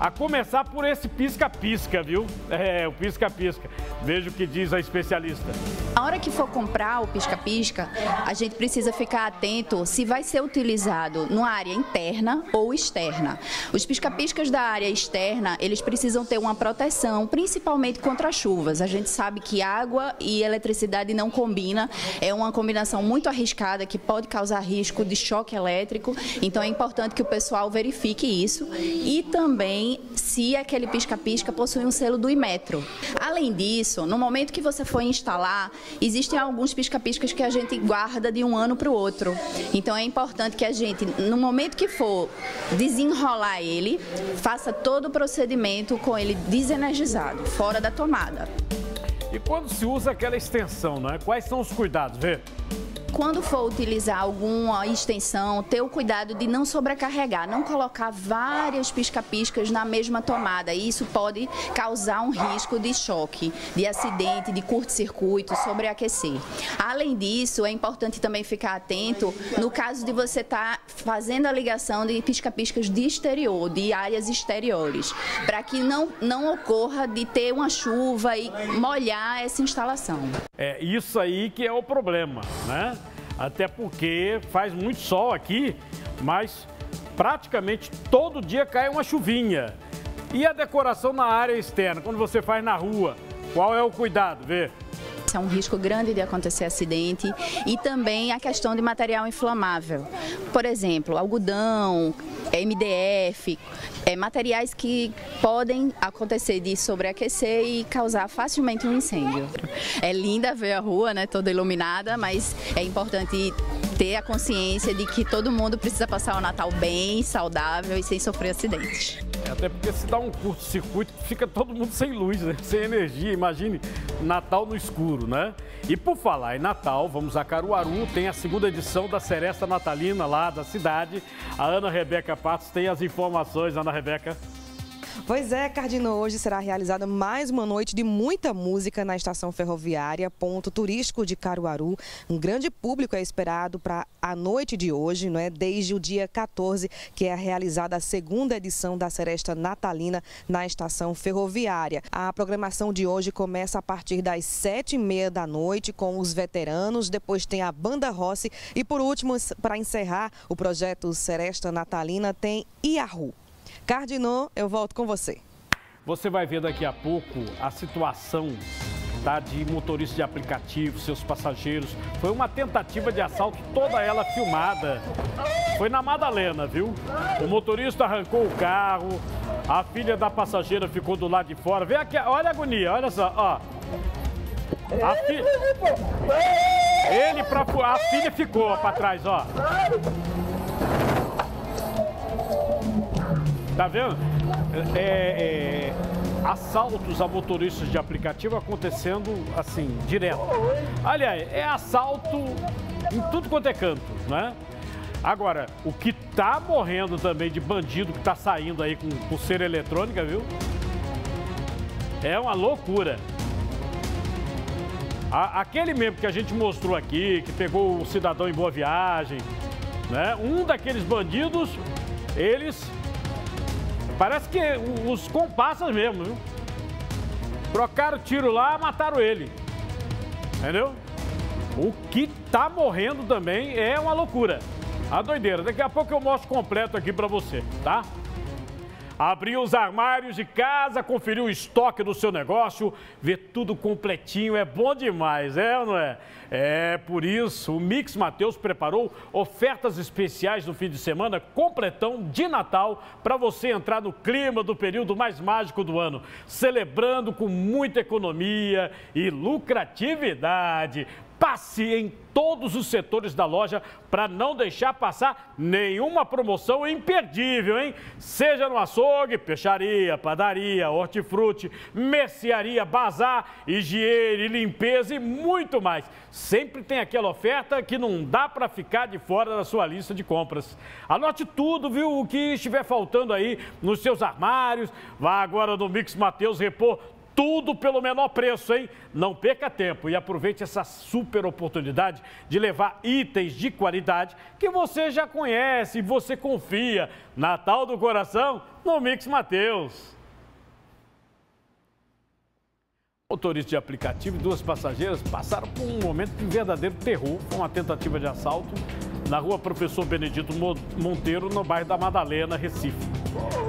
A começar por esse pisca-pisca, viu? É, o pisca-pisca. Veja o que diz a especialista. Na hora que for comprar o pisca-pisca, a gente precisa ficar atento se vai ser utilizado numa área interna ou externa. Os pisca-piscas da área externa, eles precisam ter uma proteção, principalmente contra chuvas. A gente sabe que água e eletricidade não combina, é uma combinação muito arriscada que pode causar risco de choque elétrico. Então é importante que o pessoal verifique isso e também se aquele pisca-pisca possui um selo do Imetro. Além disso, no momento que você for instalar, existem alguns pisca-piscas que a gente guarda de um ano para o outro. Então é importante que a gente, no momento que for desenrolar ele, faça todo o procedimento com ele desenergizado, fora da tomada. E quando se usa aquela extensão, né? Quais são os cuidados? Vê quando for utilizar alguma extensão, ter o cuidado de não sobrecarregar, não colocar várias pisca-piscas na mesma tomada. Isso pode causar um risco de choque, de acidente, de curto-circuito, sobreaquecer. Além disso, é importante também ficar atento no caso de você estar tá fazendo a ligação de pisca-piscas de exterior, de áreas exteriores, para que não, não ocorra de ter uma chuva e molhar essa instalação. É isso aí que é o problema, né? Até porque faz muito sol aqui, mas praticamente todo dia cai uma chuvinha. E a decoração na área externa, quando você faz na rua, qual é o cuidado? Vê. É um risco grande de acontecer acidente e também a questão de material inflamável. Por exemplo, algodão, MDF, é, materiais que podem acontecer de sobreaquecer e causar facilmente um incêndio. É linda ver a rua, né, toda iluminada, mas é importante ter a consciência de que todo mundo precisa passar o Natal bem, saudável e sem sofrer acidentes. Até porque se dá um curto-circuito, fica todo mundo sem luz, né? sem energia. Imagine Natal no escuro, né? E por falar em Natal, vamos a Caruaru, tem a segunda edição da Seresta Natalina lá da cidade. A Ana Rebeca Patos tem as informações, Ana Rebeca. Pois é, Cardino, hoje será realizada mais uma noite de muita música na estação ferroviária, ponto turístico de Caruaru. Um grande público é esperado para a noite de hoje, não é? Desde o dia 14, que é realizada a segunda edição da Seresta Natalina na estação ferroviária. A programação de hoje começa a partir das sete e meia da noite com os veteranos, depois tem a Banda Rossi e por último, para encerrar o projeto Seresta Natalina, tem Iahu. Cardinô, eu volto com você. Você vai ver daqui a pouco a situação tá, de motorista de aplicativo, seus passageiros. Foi uma tentativa de assalto, toda ela filmada. Foi na Madalena, viu? O motorista arrancou o carro, a filha da passageira ficou do lado de fora. Vem aqui, olha a agonia, olha só, ó. A fi... Ele pra... A filha ficou para trás, ó. Tá vendo? É, é, assaltos a motoristas de aplicativo acontecendo assim, direto. Aliás, é assalto em tudo quanto é canto, né? Agora, o que tá morrendo também de bandido que tá saindo aí com pulseira eletrônica, viu? É uma loucura. A- aquele mesmo que a gente mostrou aqui, que pegou o cidadão em boa viagem, né? Um daqueles bandidos, eles. Parece que os compassas mesmo, viu? Trocaram tiro lá, mataram ele. Entendeu? O que tá morrendo também é uma loucura. A doideira. Daqui a pouco eu mostro completo aqui pra você, tá? Abriu os armários de casa, conferiu o estoque do seu negócio, ver tudo completinho, é bom demais, é ou não é? É por isso, o Mix Mateus preparou ofertas especiais no fim de semana, completão de Natal, para você entrar no clima do período mais mágico do ano, celebrando com muita economia e lucratividade. Passe em todos os setores da loja para não deixar passar nenhuma promoção imperdível, hein? Seja no açougue, peixaria, padaria, hortifruti, mercearia, bazar, higiene, limpeza e muito mais. Sempre tem aquela oferta que não dá para ficar de fora da sua lista de compras. Anote tudo, viu? O que estiver faltando aí nos seus armários. Vá agora no Mix Mateus repor tudo pelo menor preço, hein? Não perca tempo e aproveite essa super oportunidade de levar itens de qualidade que você já conhece e você confia. Natal do coração no Mix Mateus. Motorista de aplicativo e duas passageiras passaram por um momento de verdadeiro terror com uma tentativa de assalto na rua Professor Benedito Mo- Monteiro, no bairro da Madalena, Recife.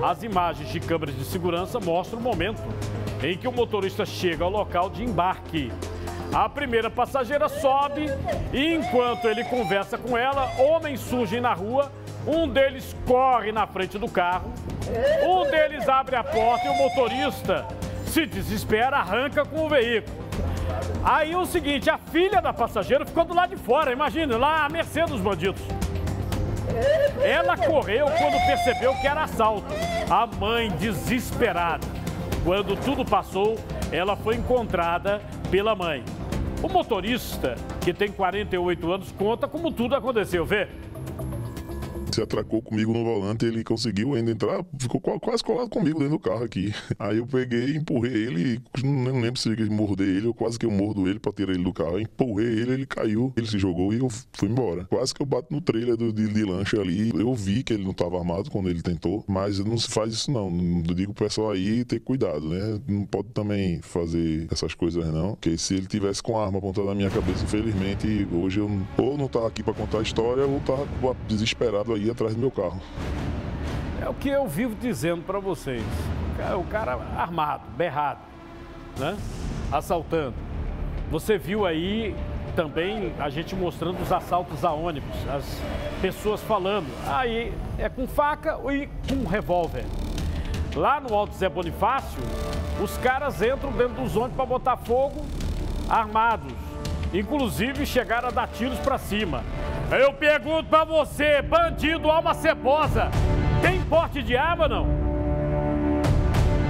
As imagens de câmeras de segurança mostram o momento em que o motorista chega ao local de embarque. A primeira passageira sobe e, enquanto ele conversa com ela, homens surgem na rua. Um deles corre na frente do carro, um deles abre a porta e o motorista se desespera, arranca com o veículo. Aí o seguinte, a filha da passageira ficou do lado de fora, imagina, lá à mercê dos bandidos. Ela correu quando percebeu que era assalto. A mãe desesperada. Quando tudo passou, ela foi encontrada pela mãe. O motorista, que tem 48 anos, conta como tudo aconteceu, vê? Se atracou comigo no volante, ele conseguiu ainda entrar, ficou qua- quase colado comigo dentro do carro aqui. Aí eu peguei, empurrei ele, não lembro se eu morder ele ou quase que eu mordo ele pra tirar ele do carro. Eu empurrei ele, ele caiu, ele se jogou e eu fui embora. Quase que eu bato no trailer do, de, de lanche ali. Eu vi que ele não tava armado quando ele tentou, mas não se faz isso não. Eu digo pro pessoal aí ter cuidado, né? Não pode também fazer essas coisas não, porque se ele tivesse com a arma apontada na minha cabeça, infelizmente, hoje eu ou não tava aqui pra contar a história ou tava desesperado aí atrás do meu carro. É o que eu vivo dizendo para vocês. O cara, armado, berrado, né? Assaltando. Você viu aí também a gente mostrando os assaltos a ônibus, as pessoas falando. Aí é com faca e com revólver. Lá no Alto Zé Bonifácio, os caras entram dentro dos ônibus para botar fogo armados. Inclusive chegaram a dar tiros para cima. Eu pergunto para você, bandido alma cebosa, tem porte de arma não?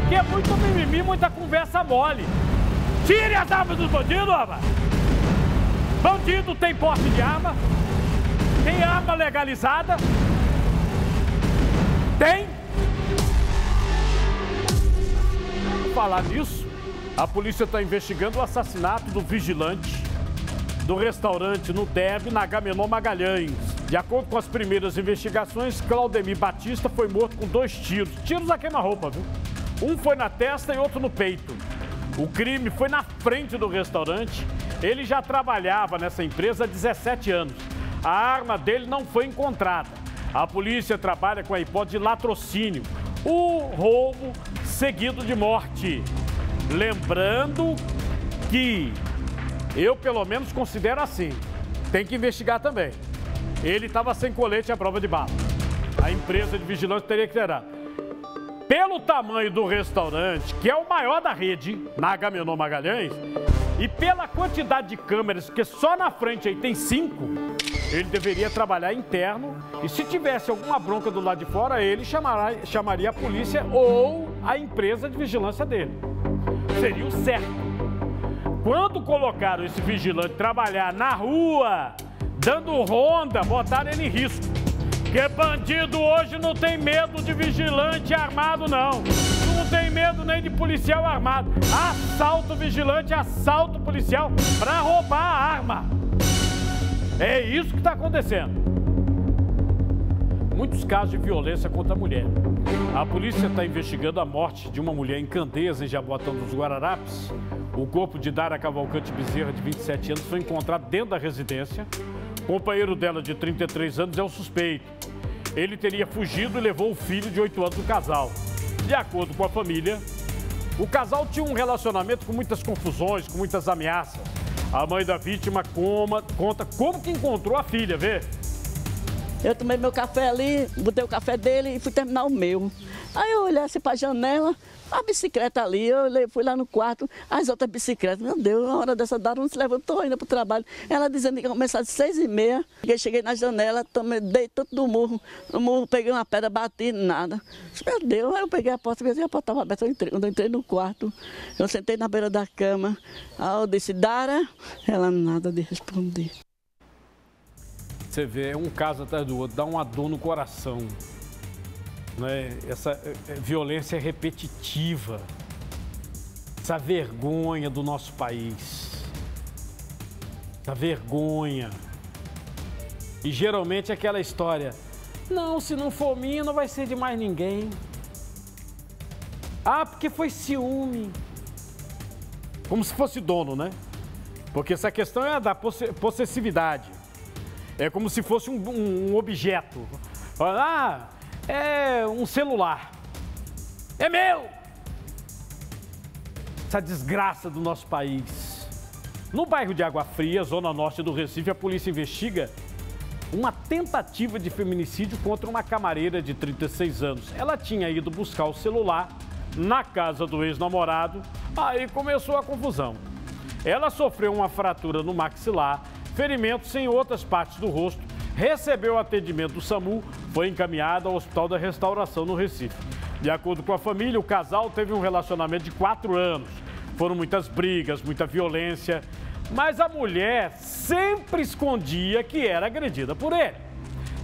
Que é muito mimimi, muita conversa mole. Tire as armas dos bandidos, rapaz. Bandido tem porte de arma? Tem arma legalizada? Tem? Falar nisso, a polícia está investigando o assassinato do vigilante do restaurante no Deb, na Gamenon Magalhães. De acordo com as primeiras investigações, Claudemir Batista foi morto com dois tiros. Tiros a queima-roupa, viu? Um foi na testa e outro no peito. O crime foi na frente do restaurante. Ele já trabalhava nessa empresa há 17 anos. A arma dele não foi encontrada. A polícia trabalha com a hipótese de latrocínio. O roubo seguido de morte. Lembrando que eu, pelo menos, considero assim. Tem que investigar também. Ele estava sem colete à prova de bala. A empresa de vigilância teria que ter. Pelo tamanho do restaurante, que é o maior da rede, na Agamenon Magalhães, e pela quantidade de câmeras, que só na frente aí tem cinco, ele deveria trabalhar interno. E se tivesse alguma bronca do lado de fora, ele chamará- chamaria a polícia ou a empresa de vigilância dele. Seria o certo. Quando colocaram esse vigilante trabalhar na rua, dando ronda, botaram ele em risco. Porque bandido hoje não tem medo de vigilante armado, não. Não tem medo nem de policial armado. Assalto vigilante, assalto policial para roubar a arma. É isso que está acontecendo. Muitos casos de violência contra a mulher. A polícia está investigando a morte de uma mulher em Candeias, em Jaboatão dos Guararapes. O corpo de Dara Cavalcante Bezerra, de 27 anos, foi encontrado dentro da residência. O companheiro dela, de 33 anos, é o suspeito. Ele teria fugido e levou o filho de 8 anos do casal. De acordo com a família, o casal tinha um relacionamento com muitas confusões, com muitas ameaças. A mãe da vítima coma, conta como que encontrou a filha, vê? Eu tomei meu café ali, botei o café dele e fui terminar o meu. Aí eu olhei assim para a janela, a bicicleta ali, eu olhei, fui lá no quarto, as outras bicicletas, meu Deus, na hora dessa Dara não se levantou ainda para o trabalho. Ela dizendo que ia começar às seis e meia. Cheguei na janela, tomei, dei tudo do murro, no murro peguei uma pedra, bati, nada. Meu Deus, aí eu peguei a porta, a porta estava aberta, eu entrei, quando eu entrei no quarto, eu sentei na beira da cama, aí eu disse, Dara, ela nada de responder. Você vê, é um caso atrás do outro, dá uma dor no coração. Né? Essa é, é, violência repetitiva, essa vergonha do nosso país, essa vergonha. E geralmente é aquela história: não, se não for minha, não vai ser de mais ninguém. Ah, porque foi ciúme. Como se fosse dono, né? Porque essa questão é a da possessividade. É como se fosse um, um, objeto. Ah, é um celular. É meu! Essa desgraça do nosso país. No bairro de Água Fria, zona norte do Recife, a polícia investiga uma tentativa de feminicídio contra uma camareira de 36 anos. Ela tinha ido buscar o celular na casa do ex-namorado, aí começou a confusão. Ela sofreu uma fratura no maxilar ferimentos em outras partes do rosto, recebeu atendimento do SAMU, foi encaminhada ao Hospital da Restauração no Recife. De acordo com a família, o casal teve um relacionamento de quatro anos. Foram muitas brigas, muita violência, mas a mulher sempre escondia que era agredida por ele.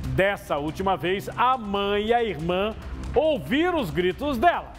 Dessa última vez, a mãe e a irmã ouviram os gritos dela.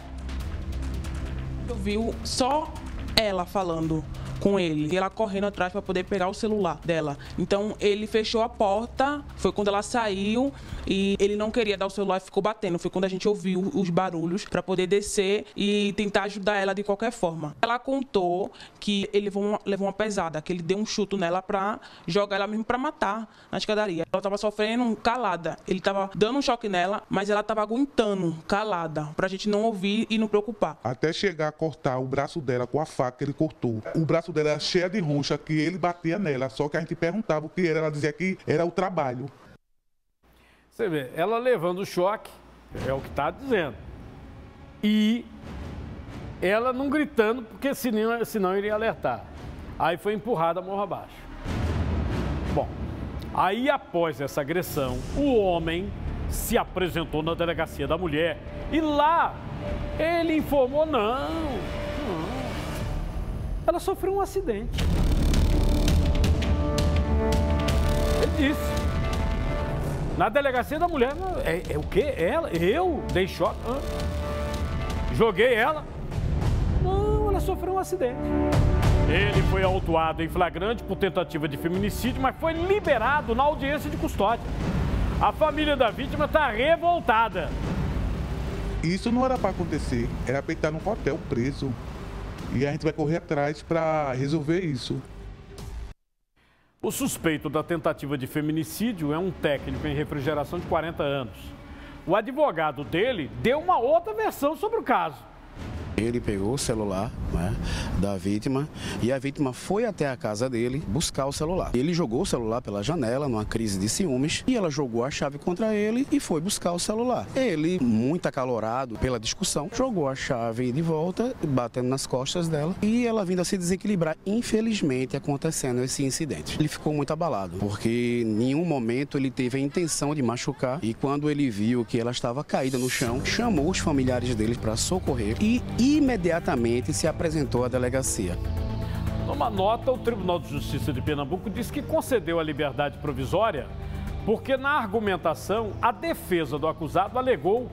Ouviu só ela falando com ele. E ela correndo atrás para poder pegar o celular dela. Então ele fechou a porta, foi quando ela saiu e ele não queria dar o celular e ficou batendo. Foi quando a gente ouviu os barulhos para poder descer e tentar ajudar ela de qualquer forma. Ela contou que ele levou uma, levou uma pesada, que ele deu um chuto nela para jogar ela mesmo para matar na escadaria. Ela estava sofrendo calada. Ele estava dando um choque nela, mas ela estava aguentando calada, para a gente não ouvir e não preocupar. Até chegar a cortar o braço dela com a faca, ele cortou. O braço dela era cheio de roncha, que ele batia nela. Só que a gente perguntava o que era, ela dizia que era o trabalho. Você vê, ela levando o choque, é o que está dizendo. E ela não gritando, porque senão, senão iria alertar. Aí foi empurrada morro abaixo. Bom, aí após essa agressão, o homem se apresentou na delegacia da mulher e lá ele informou: não, não ela sofreu um acidente. Ele disse. Na delegacia da mulher, é, é o quê? Ela? Eu dei choque. Joguei ela. Não, ela sofreu um acidente. Ele foi autuado em flagrante por tentativa de feminicídio, mas foi liberado na audiência de custódia. A família da vítima está revoltada. Isso não era para acontecer, era para estar num hotel preso. E a gente vai correr atrás para resolver isso. O suspeito da tentativa de feminicídio é um técnico em refrigeração de 40 anos. O advogado dele deu uma outra versão sobre o caso. Ele pegou o celular né, da vítima e a vítima foi até a casa dele buscar o celular. Ele jogou o celular pela janela numa crise de ciúmes e ela jogou a chave contra ele e foi buscar o celular. Ele, muito acalorado pela discussão, jogou a chave de volta, batendo nas costas dela e ela vindo a se desequilibrar. Infelizmente, acontecendo esse incidente. Ele ficou muito abalado, porque em nenhum momento ele teve a intenção de machucar e quando ele viu que ela estava caída no chão, chamou os familiares dele para socorrer e imediatamente se apresentou à delegacia. Numa nota, o Tribunal de Justiça de Pernambuco disse que concedeu a liberdade provisória porque, na argumentação, a defesa do acusado alegou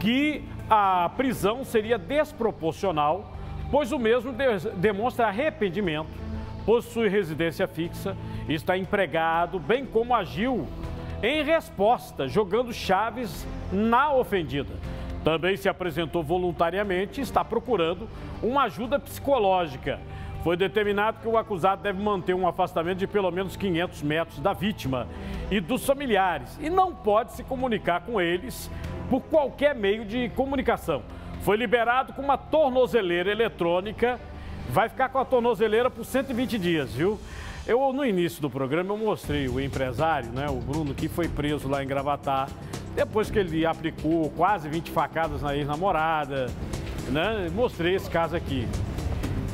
que a prisão seria desproporcional, pois o mesmo de demonstra arrependimento, possui residência fixa, está empregado, bem como agiu em resposta, jogando chaves na ofendida. Também se apresentou voluntariamente e está procurando uma ajuda psicológica. Foi determinado que o acusado deve manter um afastamento de pelo menos 500 metros da vítima e dos familiares e não pode se comunicar com eles por qualquer meio de comunicação. Foi liberado com uma tornozeleira eletrônica, vai ficar com a tornozeleira por 120 dias, viu? Eu, no início do programa, eu mostrei o empresário, né, o Bruno, que foi preso lá em Gravatar, depois que ele aplicou quase 20 facadas na ex-namorada, né? Mostrei esse caso aqui.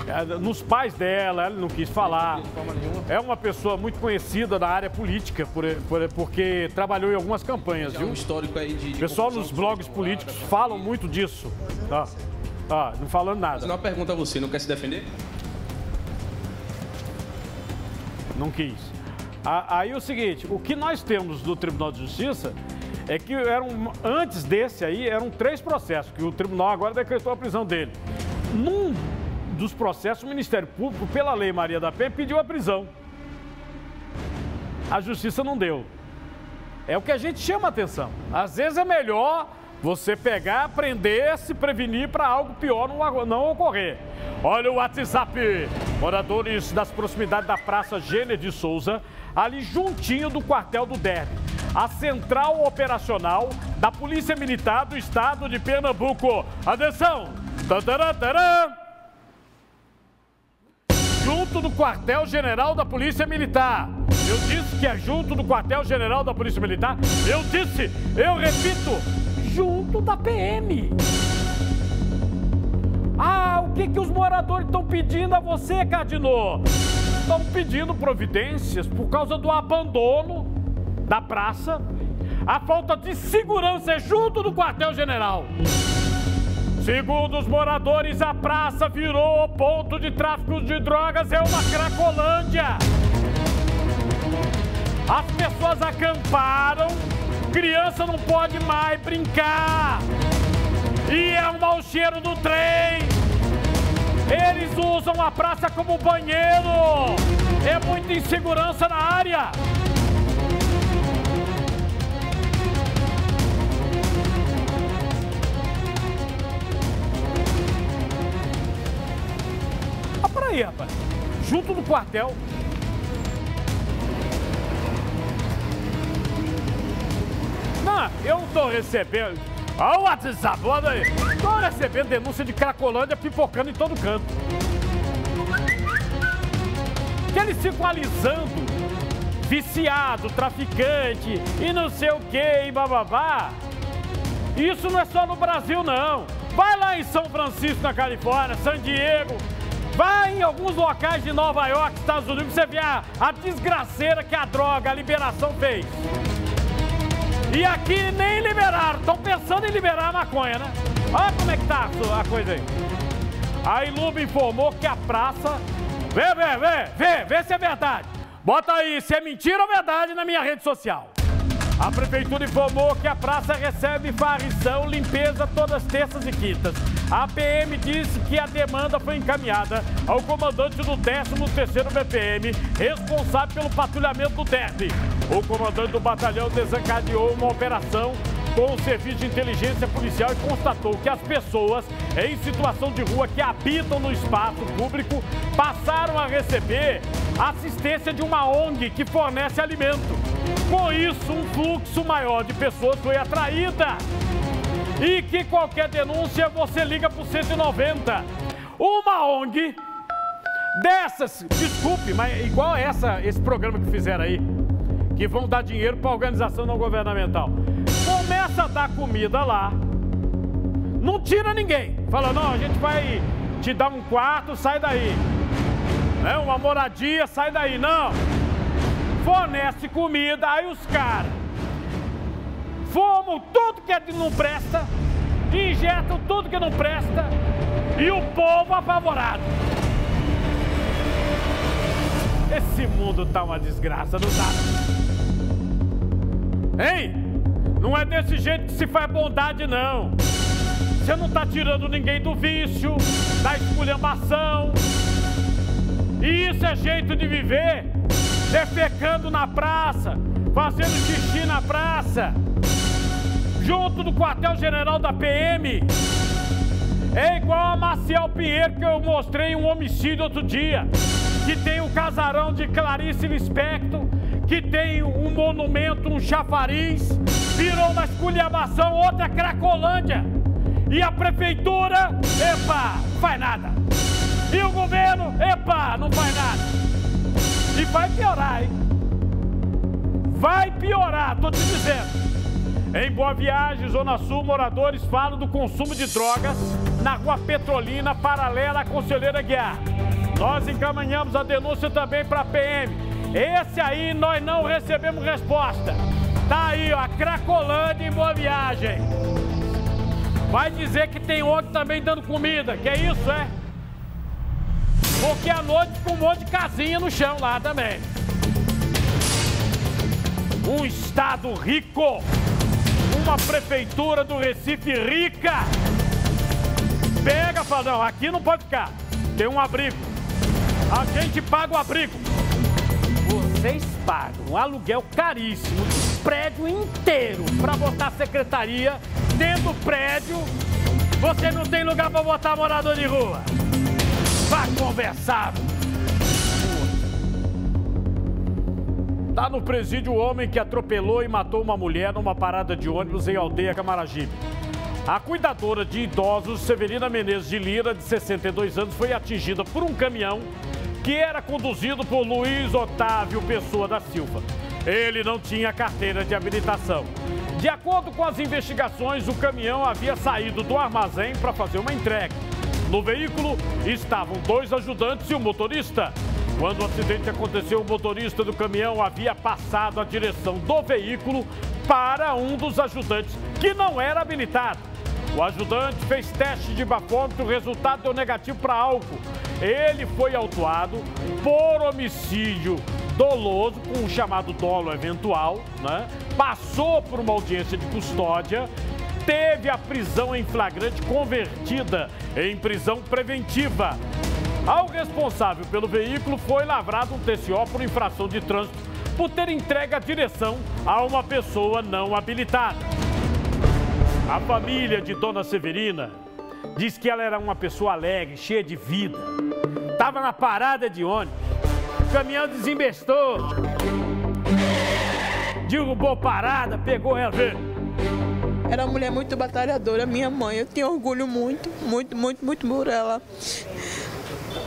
É, nos pais dela, ela não quis falar. É uma pessoa muito conhecida da área política, por, por, porque trabalhou em algumas campanhas, viu? um histórico aí de. Pessoal nos blogs políticos falam muito disso. Ó, não falando nada. Uma pergunta a você, não quer se defender? Não quis. Aí o seguinte, o que nós temos do Tribunal de Justiça é que eram, antes desse aí, eram três processos, que o tribunal agora decretou a prisão dele. Num dos processos, o Ministério Público, pela Lei Maria da Penha, pediu a prisão. A justiça não deu. É o que a gente chama atenção. Às vezes é melhor você pegar, aprender, se prevenir para algo pior não, não ocorrer. Olha o WhatsApp. Moradores das proximidades da Praça Gêner de Souza, ali juntinho do quartel do Derby a central operacional da Polícia Militar do Estado de Pernambuco. Atenção! Junto do quartel-general da Polícia Militar. Eu disse que é junto do quartel-general da Polícia Militar. Eu disse, eu repito, junto da PM. Ah, o que, que os moradores estão pedindo a você, Cardinô? Estão pedindo providências por causa do abandono da praça, a falta de segurança é junto do quartel-general. Segundo os moradores, a praça virou ponto de tráfico de drogas, é uma cracolândia. As pessoas acamparam, criança não pode mais brincar. E é um mau cheiro do trem. Eles usam a praça como banheiro. É muita insegurança na área. aí, rapaz. Junto do quartel. Não, eu tô recebendo. Olha o WhatsApp, olha aí. Tô recebendo denúncia de Cracolândia pipocando em todo canto. Que eles ficam alisando viciado, traficante e não sei o que e bababá. Isso não é só no Brasil, não. Vai lá em São Francisco, na Califórnia, San Diego, Vai em alguns locais de Nova York, Estados Unidos, você vê a, a desgraceira que a droga, a liberação fez. E aqui nem liberaram, estão pensando em liberar a maconha, né? Olha como é que tá a coisa aí. A Iluba informou que a praça. Vê, vê, vê, vê, vê se é verdade. Bota aí se é mentira ou verdade na minha rede social. A prefeitura informou que a praça recebe varrição, limpeza todas terças e quintas. A PM disse que a demanda foi encaminhada ao comandante do 13º BPM, responsável pelo patrulhamento do derby. O comandante do batalhão desencadeou uma operação com o Serviço de Inteligência Policial e constatou que as pessoas em situação de rua que habitam no espaço público passaram a receber assistência de uma ONG que fornece alimento. Com isso, um fluxo maior de pessoas foi atraída. e que qualquer denúncia você liga para o 190. Uma ONG dessas, desculpe, mas igual essa, esse programa que fizeram aí, que vão dar dinheiro para organização não governamental. Começa a dar comida lá, não tira ninguém. Fala, não, a gente vai te dar um quarto, sai daí. É uma moradia, sai daí. Não. Fornece comida, aí os caras fumam tudo que não presta, injetam tudo que não presta e o povo apavorado. Esse mundo tá uma desgraça, não tá? Hein? Não é desse jeito que se faz bondade, não. Você não tá tirando ninguém do vício, da esculhambação. E isso é jeito de viver? Defecando na praça, fazendo xixi na praça, junto do quartel-general da PM. É igual a Maciel Pinheiro que eu mostrei um homicídio outro dia que tem o casarão de Clarice Lispector, que tem um monumento, um chafariz, virou uma esculhambação, outra Cracolândia. E a prefeitura, epa, faz nada. E o governo, epa, não faz nada. E vai piorar, hein? Vai piorar, tô te dizendo. Em Boa Viagem, Zona Sul, moradores falam do consumo de drogas na Rua Petrolina, paralela à Conselheira Guiar. Nós encaminhamos a denúncia também para a PM. Esse aí nós não recebemos resposta. Tá aí, ó, a Cracolândia em Boa Viagem. Vai dizer que tem outro também dando comida, que é isso, é? Porque à noite com um monte de casinha no chão lá também. Um estado rico, uma prefeitura do Recife rica. Pega, fala, não, aqui não pode ficar. Tem um abrigo. A gente paga o abrigo. Vocês pagam um aluguel caríssimo prédio inteiro para botar secretaria dentro do prédio. Você não tem lugar para botar morador de rua. Vá conversar. Tá no presídio o homem que atropelou e matou uma mulher numa parada de ônibus em Aldeia Camaragibe. A cuidadora de idosos, Severina Menezes de Lira, de 62 anos, foi atingida por um caminhão que era conduzido por Luiz Otávio Pessoa da Silva. Ele não tinha carteira de habilitação. De acordo com as investigações, o caminhão havia saído do armazém para fazer uma entrega. No veículo estavam dois ajudantes e o motorista. Quando o acidente aconteceu, o motorista do caminhão havia passado a direção do veículo para um dos ajudantes, que não era habilitado. O ajudante fez teste de bafômetro, o resultado deu negativo para álcool. Ele foi autuado por homicídio doloso, com o chamado dolo eventual, né? Passou por uma audiência de custódia, teve a prisão em flagrante convertida em prisão preventiva. Ao responsável pelo veículo foi lavrado um TCO por infração de trânsito por ter entregue a direção a uma pessoa não habilitada. A família de Dona Severina diz que ela era uma pessoa alegre, cheia de vida. Estava na parada de ônibus. Caminhão desembestou. Derrubou parada, pegou ela. Era uma mulher muito batalhadora, minha mãe. Eu tenho orgulho muito, muito, muito, muito por ela.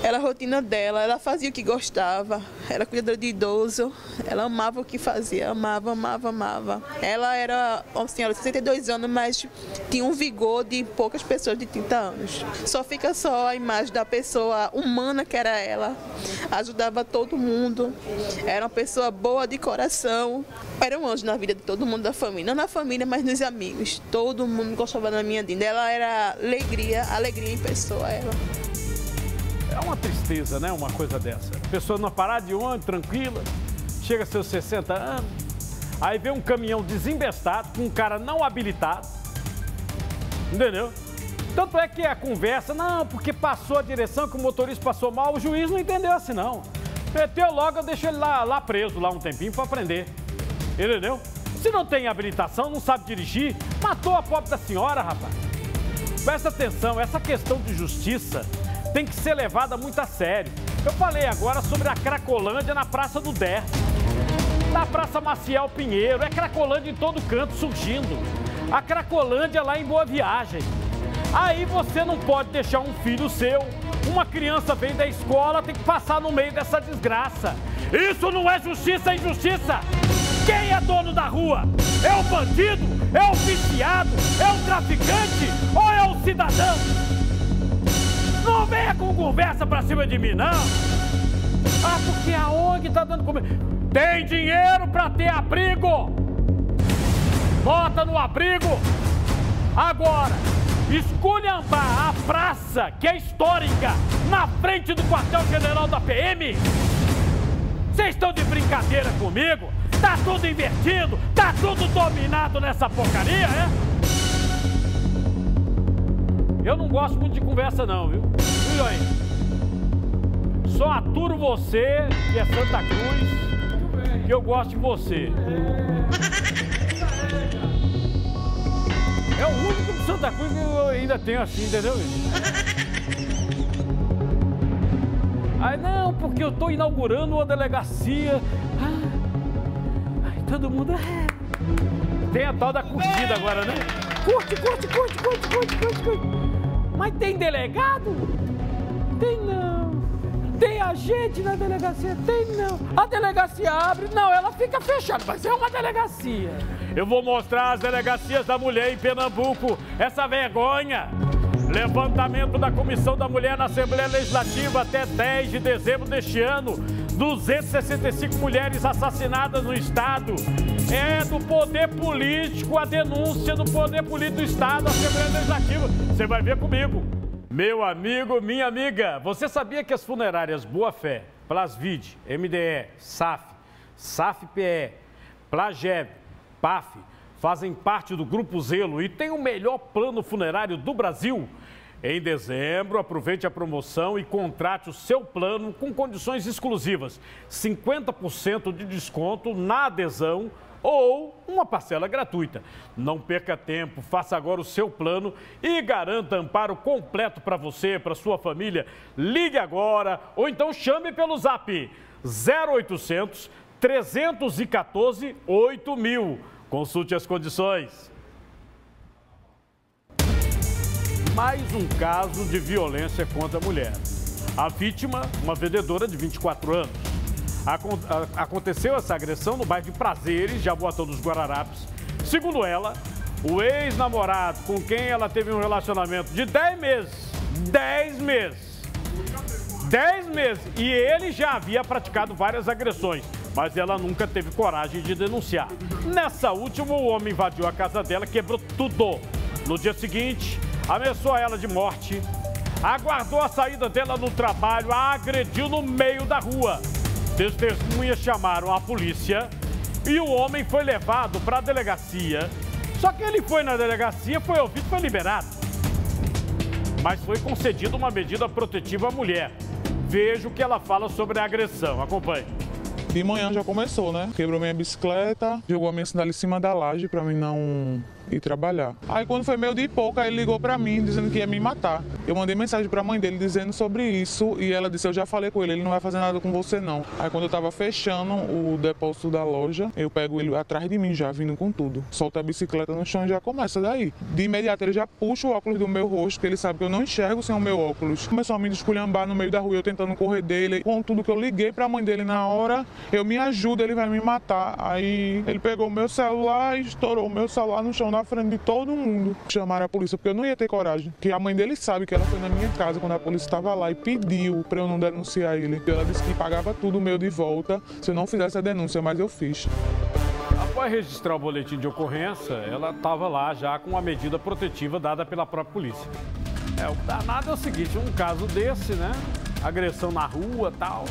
Era a rotina dela, ela fazia o que gostava, era cuidadora de idoso, ela amava o que fazia, amava, amava, amava. Ela era uma senhora de 62 anos, mas tinha um vigor de poucas pessoas de 30 anos. Só fica só a imagem da pessoa humana que era ela, ajudava todo mundo, era uma pessoa boa de coração, era um anjo na vida de todo mundo da família, não na família, mas nos amigos. Todo mundo gostava da minha Dinda. Ela era alegria, alegria em pessoa, ela. É uma tristeza, né? Uma coisa dessa. A pessoa numa parada de ônibus, tranquila, chega a seus 60 anos, aí vê um caminhão desembestado com um cara não habilitado. Entendeu? Tanto é que a conversa, não, porque passou a direção, que o motorista passou mal, o juiz não entendeu assim, não. Meteu logo, eu deixo ele lá, lá preso, lá um tempinho para aprender. Entendeu? Se não tem habilitação, não sabe dirigir, matou a pobre da senhora, rapaz. Presta atenção, essa questão de justiça tem que ser levada muito a sério. Eu falei agora sobre a Cracolândia na Praça do Der, na Praça Maciel Pinheiro, é Cracolândia em todo canto surgindo. a Cracolândia lá em Boa Viagem. Aí você não pode deixar um filho seu, uma criança vem da escola, tem que passar no meio dessa desgraça. Isso não é justiça, é injustiça. Quem é dono da rua? É o bandido? É o viciado? É o traficante? Ou é o cidadão? Não venha com conversa pra cima de mim, não. Ah, porque a ONG tá dando comida. Tem dinheiro pra ter abrigo. Bota no abrigo. Agora, esculhambar a praça, que é histórica, na frente do quartel-general da PM. Vocês estão de brincadeira comigo? Tá tudo invertido, tá tudo dominado nessa porcaria, é? Eu não gosto muito de conversa não, viu? Aí? Só aturo você, que é Santa Cruz, que eu gosto de você. É o único de Santa Cruz que eu ainda tenho assim, entendeu? Aí, não, porque eu tô inaugurando uma delegacia. Ah, aí todo mundo. é. Tem a tal da curtida agora, né? Curte, curte, curte, curte, curte, curte, curte. Mas tem delegado? Tem não. Tem agente na delegacia? Tem não. A delegacia abre? Não, ela fica fechada, mas é uma delegacia. Eu vou mostrar as delegacias da mulher em Pernambuco. Essa vergonha. Levantamento da Comissão da Mulher na Assembleia Legislativa até 10 de dezembro deste ano. 265 mulheres assassinadas no Estado. É do poder político a denúncia do poder político do Estado, Assembleia Legislativa. Você vai ver comigo. Meu amigo, minha amiga, você sabia que as funerárias Boa Fé, Plasvid, MDE, SAF, SAF-PE, Plageb, PAF, fazem parte do Grupo Zelo e tem o melhor plano funerário do Brasil? Em dezembro, aproveite a promoção e contrate o seu plano com condições exclusivas: 50% de desconto na adesão ou uma parcela gratuita. Não perca tempo, faça agora o seu plano e garanta amparo completo para você, para sua família. Ligue agora ou então chame pelo zap 0800 314 8000. Consulte as condições. Mais um caso de violência contra a mulher. A vítima, uma vendedora de 24 anos. Acon aconteceu essa agressão no bairro de Prazeres, Jaboatão dos Guararapes. Segundo ela, o ex-namorado com quem ela teve um relacionamento de 10 meses, 10 meses, 10 meses, e ele já havia praticado várias agressões, mas ela nunca teve coragem de denunciar. Nessa última, o homem invadiu a casa dela, quebrou tudo. No dia seguinte, ameaçou ela de morte, aguardou a saída dela no trabalho, a agrediu no meio da rua. Testemunhas chamaram a polícia e o homem foi levado para a delegacia. Só que ele foi na delegacia, foi ouvido, foi liberado. Mas foi concedida uma medida protetiva à mulher. Veja o que ela fala sobre a agressão. Acompanhe. De manhã já começou, né? Quebrou minha bicicleta, jogou a minha sandália em cima da laje para mim não ir trabalhar. Aí quando foi meio de pouco, aí ele ligou para mim dizendo que ia me matar. Eu mandei mensagem para a mãe dele dizendo sobre isso e ela disse: "Eu já falei com ele, ele não vai fazer nada com você não". Aí quando eu tava fechando o depósito da loja, eu pego ele atrás de mim já vindo com tudo. Solta a bicicleta no chão e já começa daí. De imediato ele já puxa o óculos do meu rosto, que ele sabe que eu não enxergo sem o meu óculos. Começou a me desculhambar no meio da rua, eu tentando correr dele. Com tudo que eu liguei para a mãe dele na hora, eu me ajuda, ele vai me matar. Aí ele pegou o meu celular e estourou o meu celular no chão frente de todo mundo. Chamaram a polícia porque eu não ia ter coragem. Que a mãe dele sabe que ela foi na minha casa quando a polícia estava lá e pediu para eu não denunciar ele. Ela disse que pagava tudo meu de volta se eu não fizesse a denúncia, mas eu fiz. Após registrar o boletim de ocorrência, ela estava lá já com a medida protetiva dada pela própria polícia. É, o danado é o seguinte, um caso desse, né? Agressão na rua tal.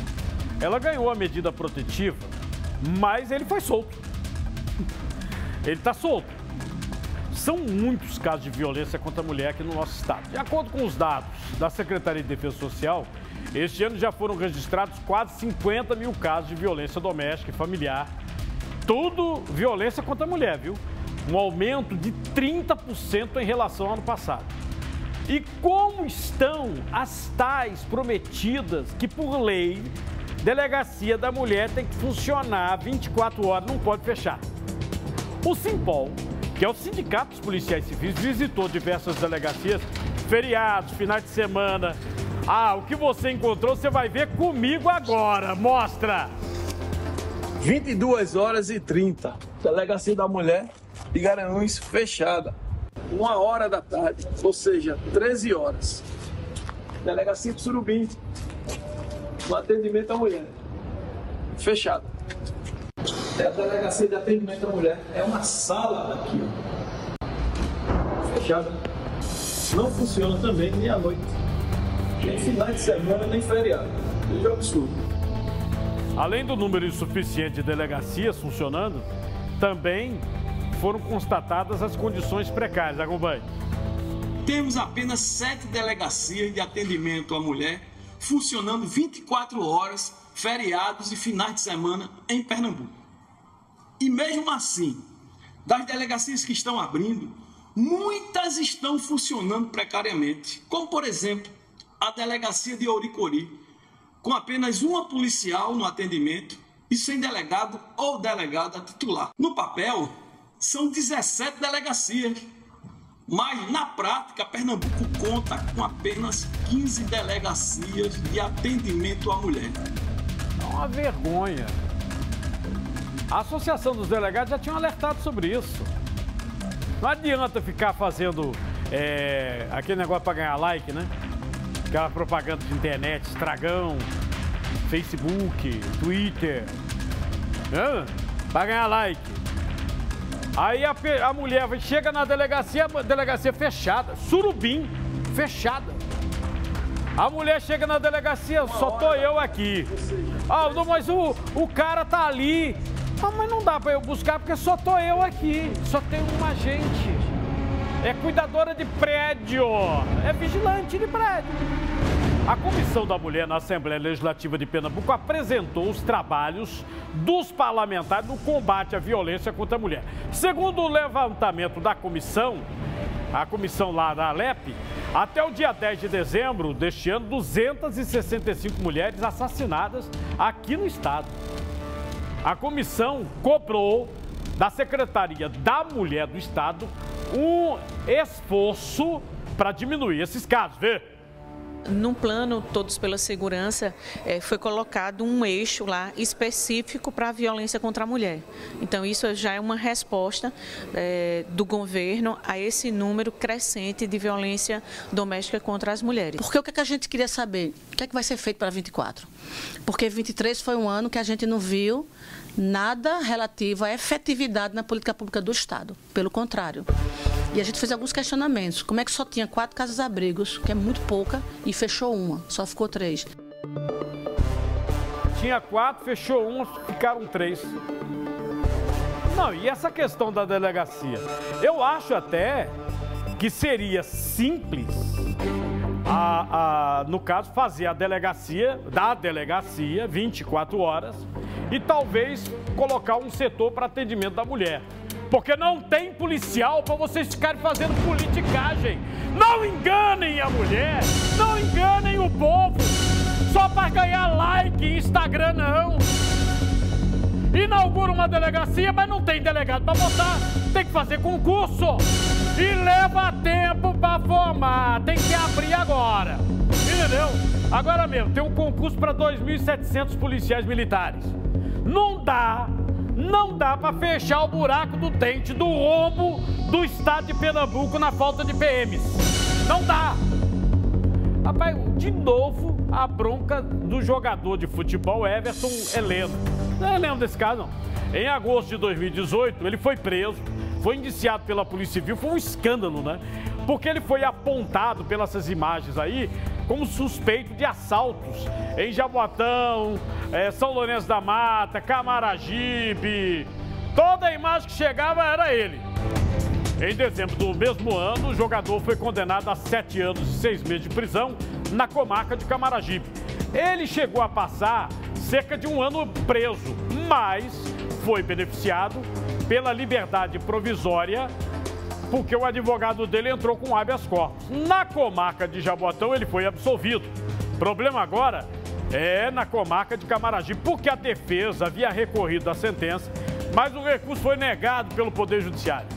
Ela ganhou a medida protetiva, mas ele foi solto. Ele está solto. São muitos casos de violência contra a mulher aqui no nosso estado. De acordo com os dados da Secretaria de Defesa Social, este ano já foram registrados quase 50 mil casos de violência doméstica e familiar. Tudo violência contra a mulher, viu? Um aumento de 30% em relação ao ano passado. E como estão as tais prometidas que, por lei, delegacia da mulher tem que funcionar 24 horas, não pode fechar. O Simpol, que é o Sindicato dos Policiais Civis, visitou diversas delegacias, feriados, finais de semana. Ah, o que você encontrou, você vai ver comigo agora. Mostra! 22 horas e 30. Delegacia da Mulher de Garanhuns fechada. Uma hora da tarde, ou seja, 13 horas. Delegacia de Surubim. No atendimento à mulher. Fechada. É a delegacia de atendimento à mulher. É uma sala aqui, ó. Fechada. Não funciona também nem à noite. Nem finais de semana, nem feriado. Isso é um absurdo. Além do número insuficiente de delegacias funcionando, também foram constatadas as condições precárias. Acompanhe. Temos apenas sete delegacias de atendimento à mulher funcionando 24 horas, feriados e finais de semana em Pernambuco. E mesmo assim, das delegacias que estão abrindo, muitas estão funcionando precariamente, como por exemplo a delegacia de Ouricori, com apenas uma policial no atendimento e sem delegado ou delegada titular. No papel, são 17 delegacias, mas na prática, Pernambuco conta com apenas 15 delegacias de atendimento à mulher. É uma vergonha. A Associação dos Delegados já tinha alertado sobre isso. Não adianta ficar fazendo é, aquele negócio para ganhar like, né? Aquela propaganda de internet, estragão, Facebook, Twitter. Para ganhar like. Aí a, a mulher chega na delegacia, delegacia fechada, surubim, fechada. A mulher chega na delegacia, só tô eu aqui. Ah, mas o, o cara tá ali. Mas não dá para eu buscar porque só tô eu aqui. Só tem uma gente. É cuidadora de prédio. É vigilante de prédio. A Comissão da Mulher na Assembleia Legislativa de Pernambuco apresentou os trabalhos dos parlamentares no combate à violência contra a mulher. Segundo o levantamento da comissão, a comissão lá da Alep, até o dia 10 de dezembro deste ano, 265 mulheres assassinadas aqui no estado. A comissão cobrou da Secretaria da Mulher do Estado um esforço para diminuir esses casos. Vê? Num plano Todos pela Segurança, é, foi colocado um eixo lá específico para a violência contra a mulher. Então, isso já é uma resposta é, do governo a esse número crescente de violência doméstica contra as mulheres. Porque o que, é que a gente queria saber? O que, é que vai ser feito para 24? Porque 23 foi um ano que a gente não viu nada relativo à efetividade na política pública do Estado. Pelo contrário. E a gente fez alguns questionamentos. Como é que só tinha quatro casas-abrigos, que é muito pouca, e fechou uma, só ficou três? Tinha quatro, fechou uma, ficaram três. Não, e essa questão da delegacia? Eu acho até que seria simples, a, a, no caso, fazer a delegacia, da delegacia, 24 horas, e talvez colocar um setor para atendimento da mulher. Porque não tem policial para vocês ficarem fazendo politicagem. Não enganem a mulher, não enganem o povo, só para ganhar like em Instagram não. Inaugura uma delegacia, mas não tem delegado para botar. Tem que fazer concurso. E leva tempo para formar. Tem que abrir agora. Entendeu? Agora mesmo, tem um concurso para 2.700 policiais militares. Não dá não dá para fechar o buraco do dente do rombo do estado de Pernambuco na falta de PMs. Não dá. Rapaz, de novo a bronca do jogador de futebol Everton Heleno. Não lembro desse caso, não. Em agosto de 2018, ele foi preso, foi indiciado pela Polícia Civil, foi um escândalo, né? Porque ele foi apontado pelas imagens aí como suspeito de assaltos em Jaboatão, é, São Lourenço da Mata, Camaragibe. Toda a imagem que chegava era ele. Em dezembro do mesmo ano, o jogador foi condenado a sete anos e seis meses de prisão na comarca de Camaragibe. Ele chegou a passar cerca de um ano preso, mas foi beneficiado pela liberdade provisória porque o advogado dele entrou com habeas corpus. Na comarca de Jaboatão, ele foi absolvido. Problema agora é na comarca de Camaragibe, porque a defesa havia recorrido à sentença, mas o recurso foi negado pelo Poder Judiciário.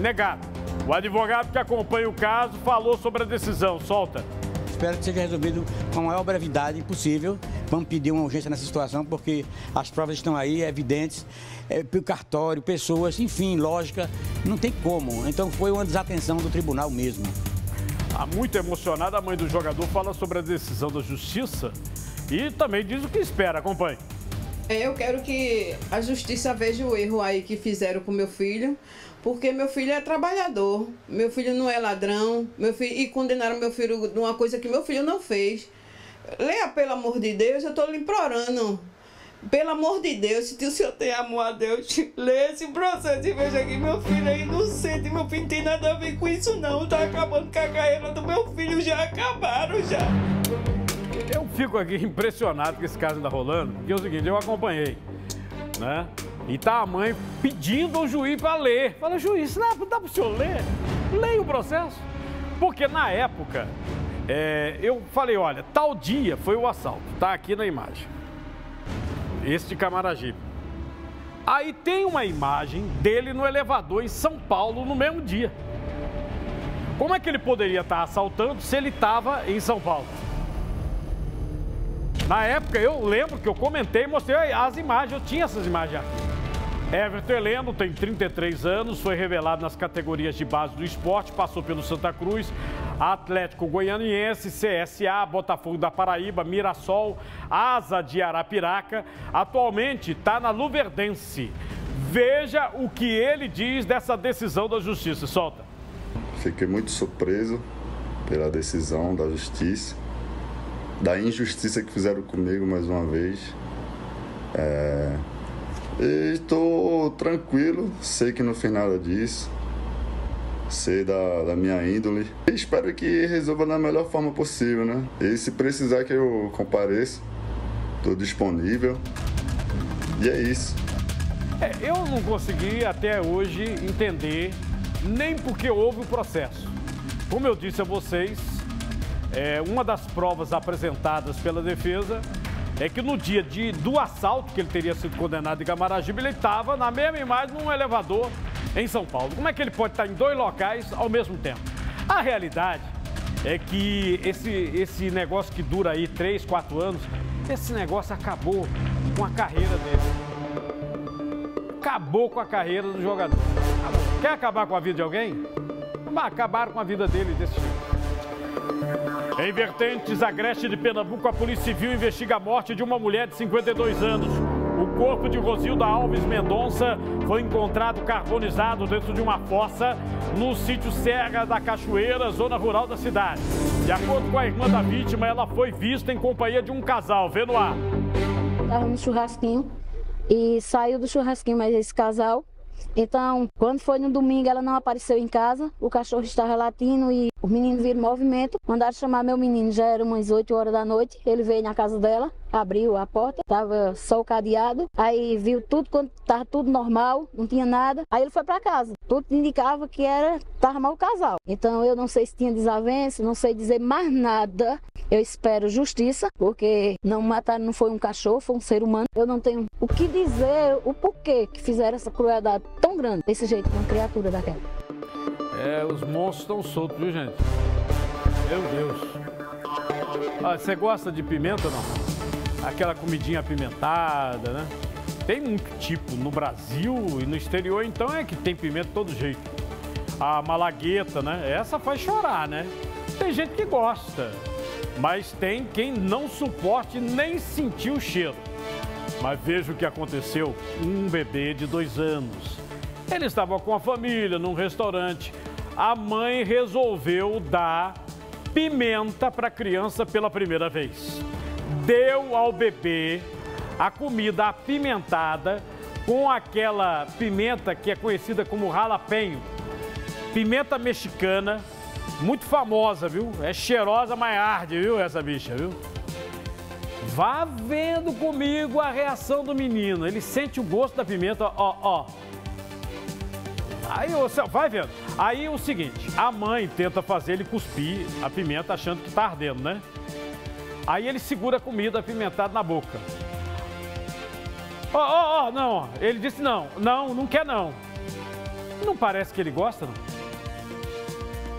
Negado. O advogado que acompanha o caso falou sobre a decisão. Solta. Espero que seja resolvido com a maior brevidade possível. Vamos pedir uma urgência nessa situação, porque as provas estão aí, evidentes, é, pelo cartório, pessoas, enfim, lógica, não tem como. Então foi uma desatenção do tribunal mesmo. Ah, muito emocionada, a mãe do jogador fala sobre a decisão da justiça e também diz o que espera. Acompanhe. É, Eu quero que a justiça veja o erro aí que fizeram com meu filho, porque meu filho é trabalhador, meu filho não é ladrão, meu filho e condenaram meu filho de uma coisa que meu filho não fez. Leia, pelo amor de Deus, eu estou lhe implorando. Pelo amor de Deus, se o senhor tem amor a Deus, leia esse processo e veja que meu filho é inocente. Meu filho não tem nada a ver com isso, não. Tá acabando com a carreira do meu filho, já acabaram, já. Eu fico aqui impressionado com esse caso ainda rolando, porque é o seguinte, eu acompanhei, né? E tá a mãe pedindo ao juiz para ler. Fala, juiz, não dá para o senhor ler? Leia o processo. Porque na época, é, eu falei, olha, tal dia foi o assalto, tá aqui na imagem. Esse de. Aí tem uma imagem dele no elevador em São Paulo no mesmo dia. Como é que ele poderia estar assaltando se ele estava em São Paulo? Na época, eu lembro que eu comentei mostrei as imagens, eu tinha essas imagens aqui. Everton Heleno tem 33 anos, foi revelado nas categorias de base do esporte, passou pelo Santa Cruz, Atlético Goianiense, CSA, Botafogo da Paraíba, Mirassol, Asa de Arapiraca. Atualmente está na Luverdense. Veja o que ele diz dessa decisão da justiça. Solta. Fiquei muito surpreso pela decisão da justiça, da injustiça que fizeram comigo mais uma vez. É... Estou tranquilo, sei que não fez nada disso, sei da, da minha índole. E espero que resolva da melhor forma possível, né? E se precisar que eu compareça, estou disponível. E é isso. É, eu não consegui até hoje entender nem porque houve o processo. Como eu disse a vocês, é, uma das provas apresentadas pela defesa é que no dia de, do assalto que ele teria sido condenado em Camaragibe, ele estava na mesma imagem num elevador em São Paulo. Como é que ele pode estar em dois locais ao mesmo tempo? A realidade é que esse, esse negócio que dura aí três, quatro anos, esse negócio acabou com a carreira dele. Acabou com a carreira do jogador. Quer acabar com a vida de alguém? Acabaram com a vida dele desse jeito. Em Vertentes, Agreste de Pernambuco, a Polícia Civil investiga a morte de uma mulher de 52 anos. O corpo de Rosilda Alves Mendonça foi encontrado carbonizado dentro de uma fossa no sítio Serra da Cachoeira, zona rural da cidade. De acordo com a irmã da vítima, ela foi vista em companhia de um casal. Vê no ar. Estava no churrasquinho e saiu do churrasquinho mais esse casal. Então, quando foi no domingo, ela não apareceu em casa, o cachorro estava latindo e o menino viu movimento. Mandaram chamar meu menino, já era umas 8 horas da noite. Ele veio na casa dela, abriu a porta, estava só o cadeado. Aí viu tudo quando estava tudo normal, não tinha nada. Aí ele foi para casa. Tudo indicava que era estava mal o casal. Então eu não sei se tinha desavença, não sei dizer mais nada. Eu espero justiça, porque não mataram, não foi um cachorro, foi um ser humano. Eu não tenho o que dizer, o porquê que fizeram essa crueldade tão grande desse jeito com uma criatura daquela. É, os monstros estão soltos, viu, gente? Meu Deus. Ah, você gosta de pimenta não? Aquela comidinha apimentada, né? Tem muito tipo no Brasil e no exterior, então é que tem pimenta de todo jeito. A malagueta, né? Essa faz chorar, né? Tem gente que gosta, mas tem quem não suporte nem sentir o cheiro. Mas veja o que aconteceu: um bebê de dois anos. Ele estava com a família num restaurante. A mãe resolveu dar pimenta para a criança pela primeira vez. Deu ao bebê a comida apimentada com aquela pimenta que é conhecida como jalapeno. Pimenta mexicana, muito famosa, viu? É cheirosa, mas arde, viu, essa bicha, viu? Vá vendo comigo a reação do menino. Ele sente o gosto da pimenta, ó, ó. Aí você vai vendo. Aí o seguinte, a mãe tenta fazer ele cuspir a pimenta achando que tá ardendo, né? Aí ele segura a comida apimentada na boca. Ó, ó, ó, não, ele disse não, não, não quer não. Não parece que ele gosta, não?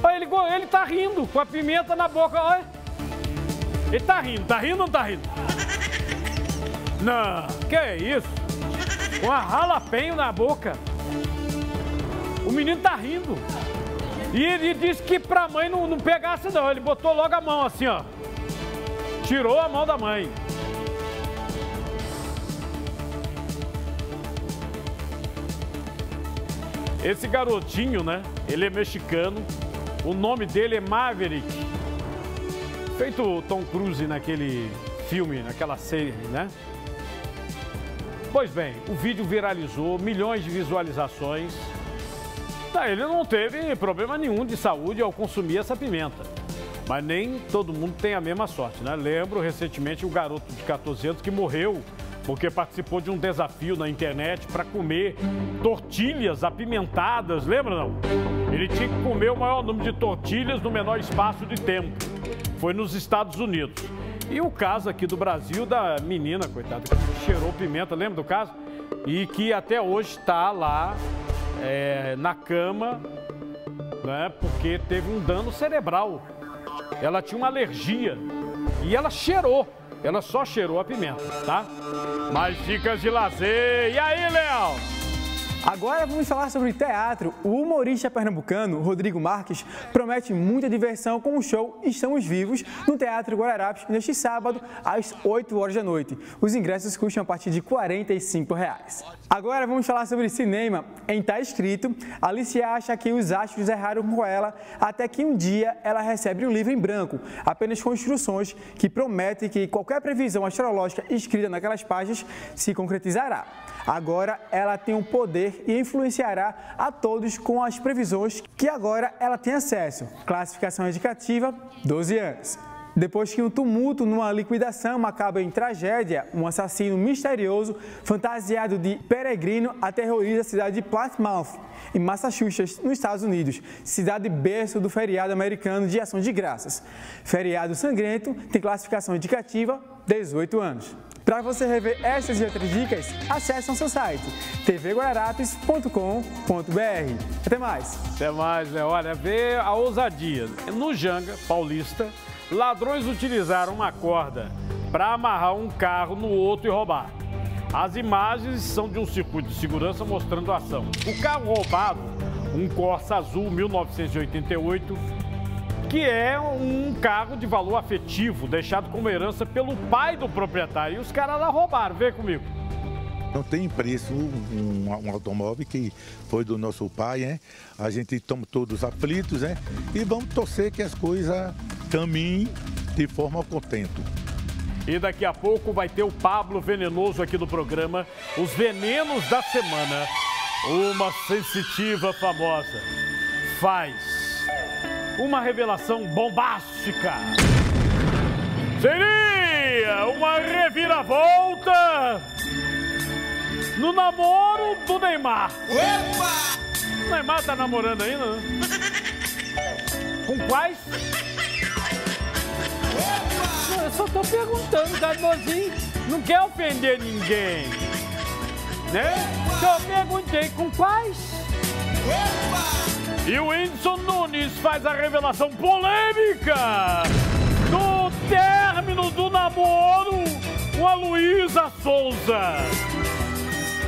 Olha, ele, ele tá rindo, com a pimenta na boca, olha. Ele tá rindo, tá rindo ou não tá rindo? Não, que é isso? Com a ralapenho na boca. O menino tá rindo. E ele disse que pra mãe não, não pegasse não, ele botou logo a mão assim, ó. Tirou a mão da mãe. Esse garotinho, né? Ele é mexicano. O nome dele é Maverick. Feito o Tom Cruise naquele filme, naquela série, né? Pois bem, o vídeo viralizou, milhões de visualizações. Tá, ele não teve problema nenhum de saúde ao consumir essa pimenta. Mas nem todo mundo tem a mesma sorte, né? Lembro recentemente o garoto de 14 anos que morreu porque participou de um desafio na internet para comer tortilhas apimentadas, lembra não? Ele tinha que comer o maior número de tortilhas no menor espaço de tempo. Foi nos Estados Unidos. E o caso aqui do Brasil da menina, coitada, que cheirou pimenta, lembra do caso? E que até hoje está lá é, na cama, né? Porque teve um dano cerebral. Ela tinha uma alergia e ela cheirou. Ela só cheirou a pimenta, tá? Mais dicas de lazer. E aí, Léo? Agora vamos falar sobre teatro. O humorista pernambucano Rodrigo Marques promete muita diversão com o show Estamos Vivos no Teatro Guararapes neste sábado às 8 horas da noite. Os ingressos custam a partir de 45 reais. Agora vamos falar sobre cinema. Em Tá Escrito, Alicia acha que os astros erraram com ela até que um dia ela recebe um livro em branco, apenas com instruções que prometem que qualquer previsão astrológica escrita naquelas páginas se concretizará. Agora ela tem o poder e influenciará a todos com as previsões que agora ela tem acesso. Classificação indicativa: 12 anos. Depois que um tumulto numa liquidação acaba em tragédia, um assassino misterioso, fantasiado de peregrino, aterroriza a cidade de Plymouth, em Massachusetts, nos Estados Unidos, cidade berço do feriado americano de ação de graças. Feriado sangrento tem classificação indicativa 18 anos. Para você rever essas e outras dicas, acesse nosso site tvguararapes.com.br. Até mais! Até mais, Léo. Olha, vê a ousadia. No Janga, paulista, ladrões utilizaram uma corda para amarrar um carro no outro e roubar. As imagens são de um circuito de segurança mostrando a ação. O carro roubado, um Corsa Azul 1988, que é um carro de valor afetivo, deixado como herança pelo pai do proprietário. E os caras lá roubaram, vem comigo. Não tem preço um, um automóvel que foi do nosso pai, né? A gente estamos todos aflitos, né? E vamos torcer que as coisas caminhem de forma contento. E daqui a pouco vai ter o Pablo Venenoso aqui no programa, os venenos da semana. Uma sensitiva famosa faz uma revelação bombástica. Seria uma reviravolta no namoro do Neymar. Opa! O Neymar tá namorando ainda, né? Com quais? Não, eu só tô perguntando, Cardozinho. Não quer ofender ninguém. Né? Só perguntei com quais. E o Whindersson Nunes faz a revelação polêmica do término do namoro com a Luísa Souza.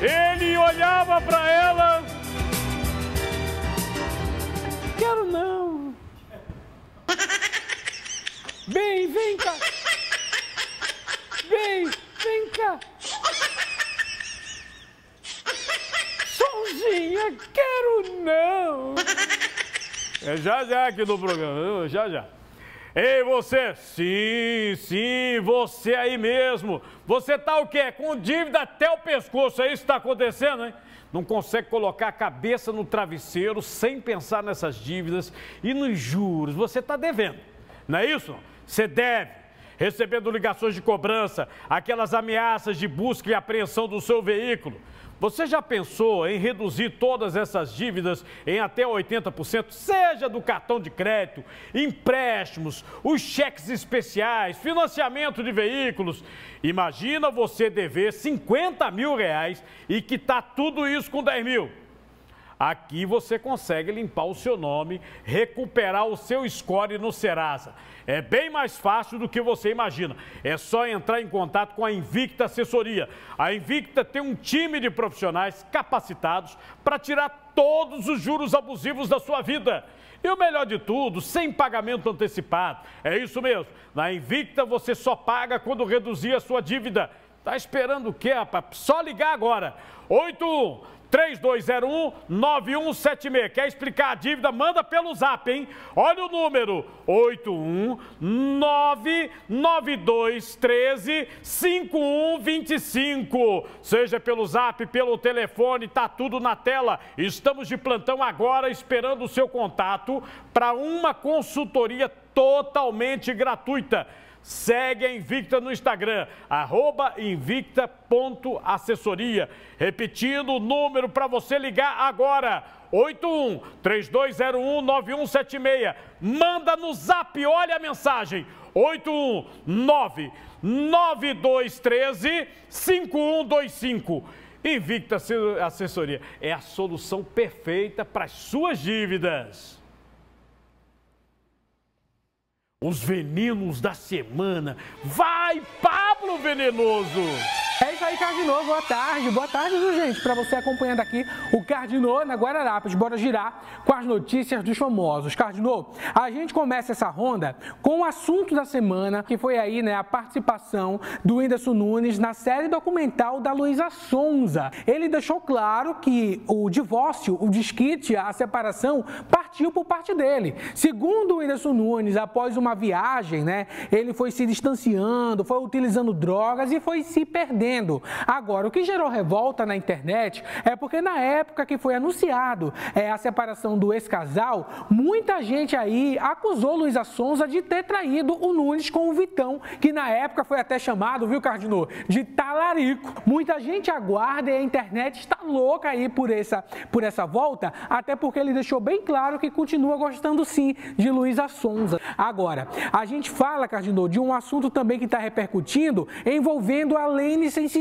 Ele olhava pra ela. Quero não. Bem, vem cá. Vem, vem cá. Sozinha, quero não. É já já aqui no programa, já já. Ei, você! Sim, sim, você aí mesmo. Você tá o quê? Com dívida até o pescoço, é isso que está acontecendo, hein? Não consegue colocar a cabeça no travesseiro sem pensar nessas dívidas e nos juros. Você está devendo, não é isso? Você deve, recebendo ligações de cobrança, aquelas ameaças de busca e apreensão do seu veículo. Você já pensou em reduzir todas essas dívidas em até 80%, seja do cartão de crédito, empréstimos, os cheques especiais, financiamento de veículos? Imagina você dever 50 mil reais e quitar tudo isso com 10 mil. Aqui você consegue limpar o seu nome, recuperar o seu score no Serasa. É bem mais fácil do que você imagina. É só entrar em contato com a Invicta Assessoria. A Invicta tem um time de profissionais capacitados para tirar todos os juros abusivos da sua vida. E o melhor de tudo, sem pagamento antecipado. É isso mesmo. Na Invicta você só paga quando reduzir a sua dívida. Tá esperando o quê, rapaz? Só ligar agora. 81 3201-9176. Quer explicar a dívida? Manda pelo zap, hein? Olha o número: 81992135125. Seja pelo zap, pelo telefone, tá tudo na tela. Estamos de plantão agora esperando o seu contato para uma consultoria totalmente gratuita. Segue a Invicta no Instagram, arroba invicta.assessoria. Repetindo o número para você ligar agora, 81 3201 9176. Manda no zap, olha a mensagem, 819 9213 5125. Invicta Assessoria é a solução perfeita para as suas dívidas. Os venenos da semana. Vai, Pablo Venenoso! É isso aí, Cardinô. Boa tarde. Boa tarde, gente? Para você acompanhando aqui o Cardinô na Guararapes. Bora girar com as notícias dos famosos. Cardinô, a gente começa essa ronda com o assunto da semana, que foi aí, né, a participação do Whindersson Nunes na série documental da Luísa Sonza. Ele deixou claro que o divórcio, o desquite, a separação partiu por parte dele. Segundo o Whindersson Nunes, após uma viagem, né, ele foi se distanciando, foi utilizando drogas e foi se perdendo Agora, o que gerou revolta na internet é porque na época que foi anunciado é, a separação do ex-casal, muita gente aí acusou Luísa Sonza de ter traído o Nunes com o Vitão, que na época foi até chamado, viu, Cardinô, de talarico. Muita gente aguarda e a internet está louca aí por essa, por essa volta, até porque ele deixou bem claro que continua gostando sim de Luísa Sonza. Agora, a gente fala, Cardinô, de um assunto também que está repercutindo envolvendo a Lene sensitiva,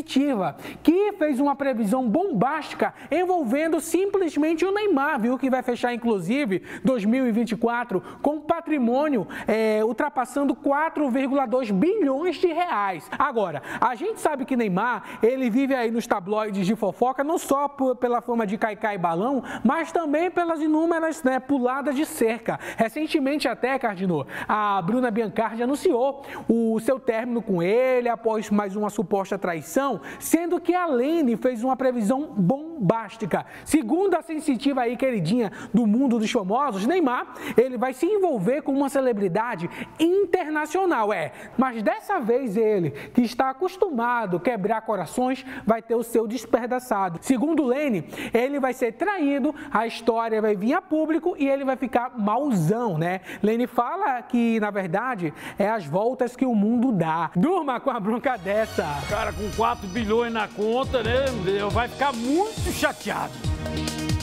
que fez uma previsão bombástica envolvendo simplesmente o Neymar, viu? Que vai fechar, inclusive, 2024 com patrimônio é, ultrapassando 4,2 bilhões de reais. Agora, a gente sabe que Neymar, ele vive aí nos tabloides de fofoca, não só por, pela fama de caicai e balão, mas também pelas inúmeras né, puladas de cerca. Recentemente até, Cardinô, a Bruna Biancardi anunciou o seu término com ele após mais uma suposta traição sendo que a Lene fez uma previsão bombástica. Segundo a sensitiva aí queridinha do mundo dos famosos, Neymar, ele vai se envolver com uma celebridade internacional, é. Mas dessa vez ele, que está acostumado a quebrar corações, vai ter o seu despedaçado. Segundo Lene, ele vai ser traído, a história vai vir a público e ele vai ficar mauzão, né? Lene fala que, na verdade, é as voltas que o mundo dá. Durma com a bronca dessa. Cara, com 4 bilhões na conta, né? Vai ficar muito chateado.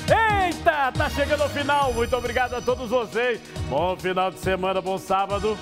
Eita, tá chegando ao final. Muito obrigado a todos vocês. Bom final de semana, bom sábado.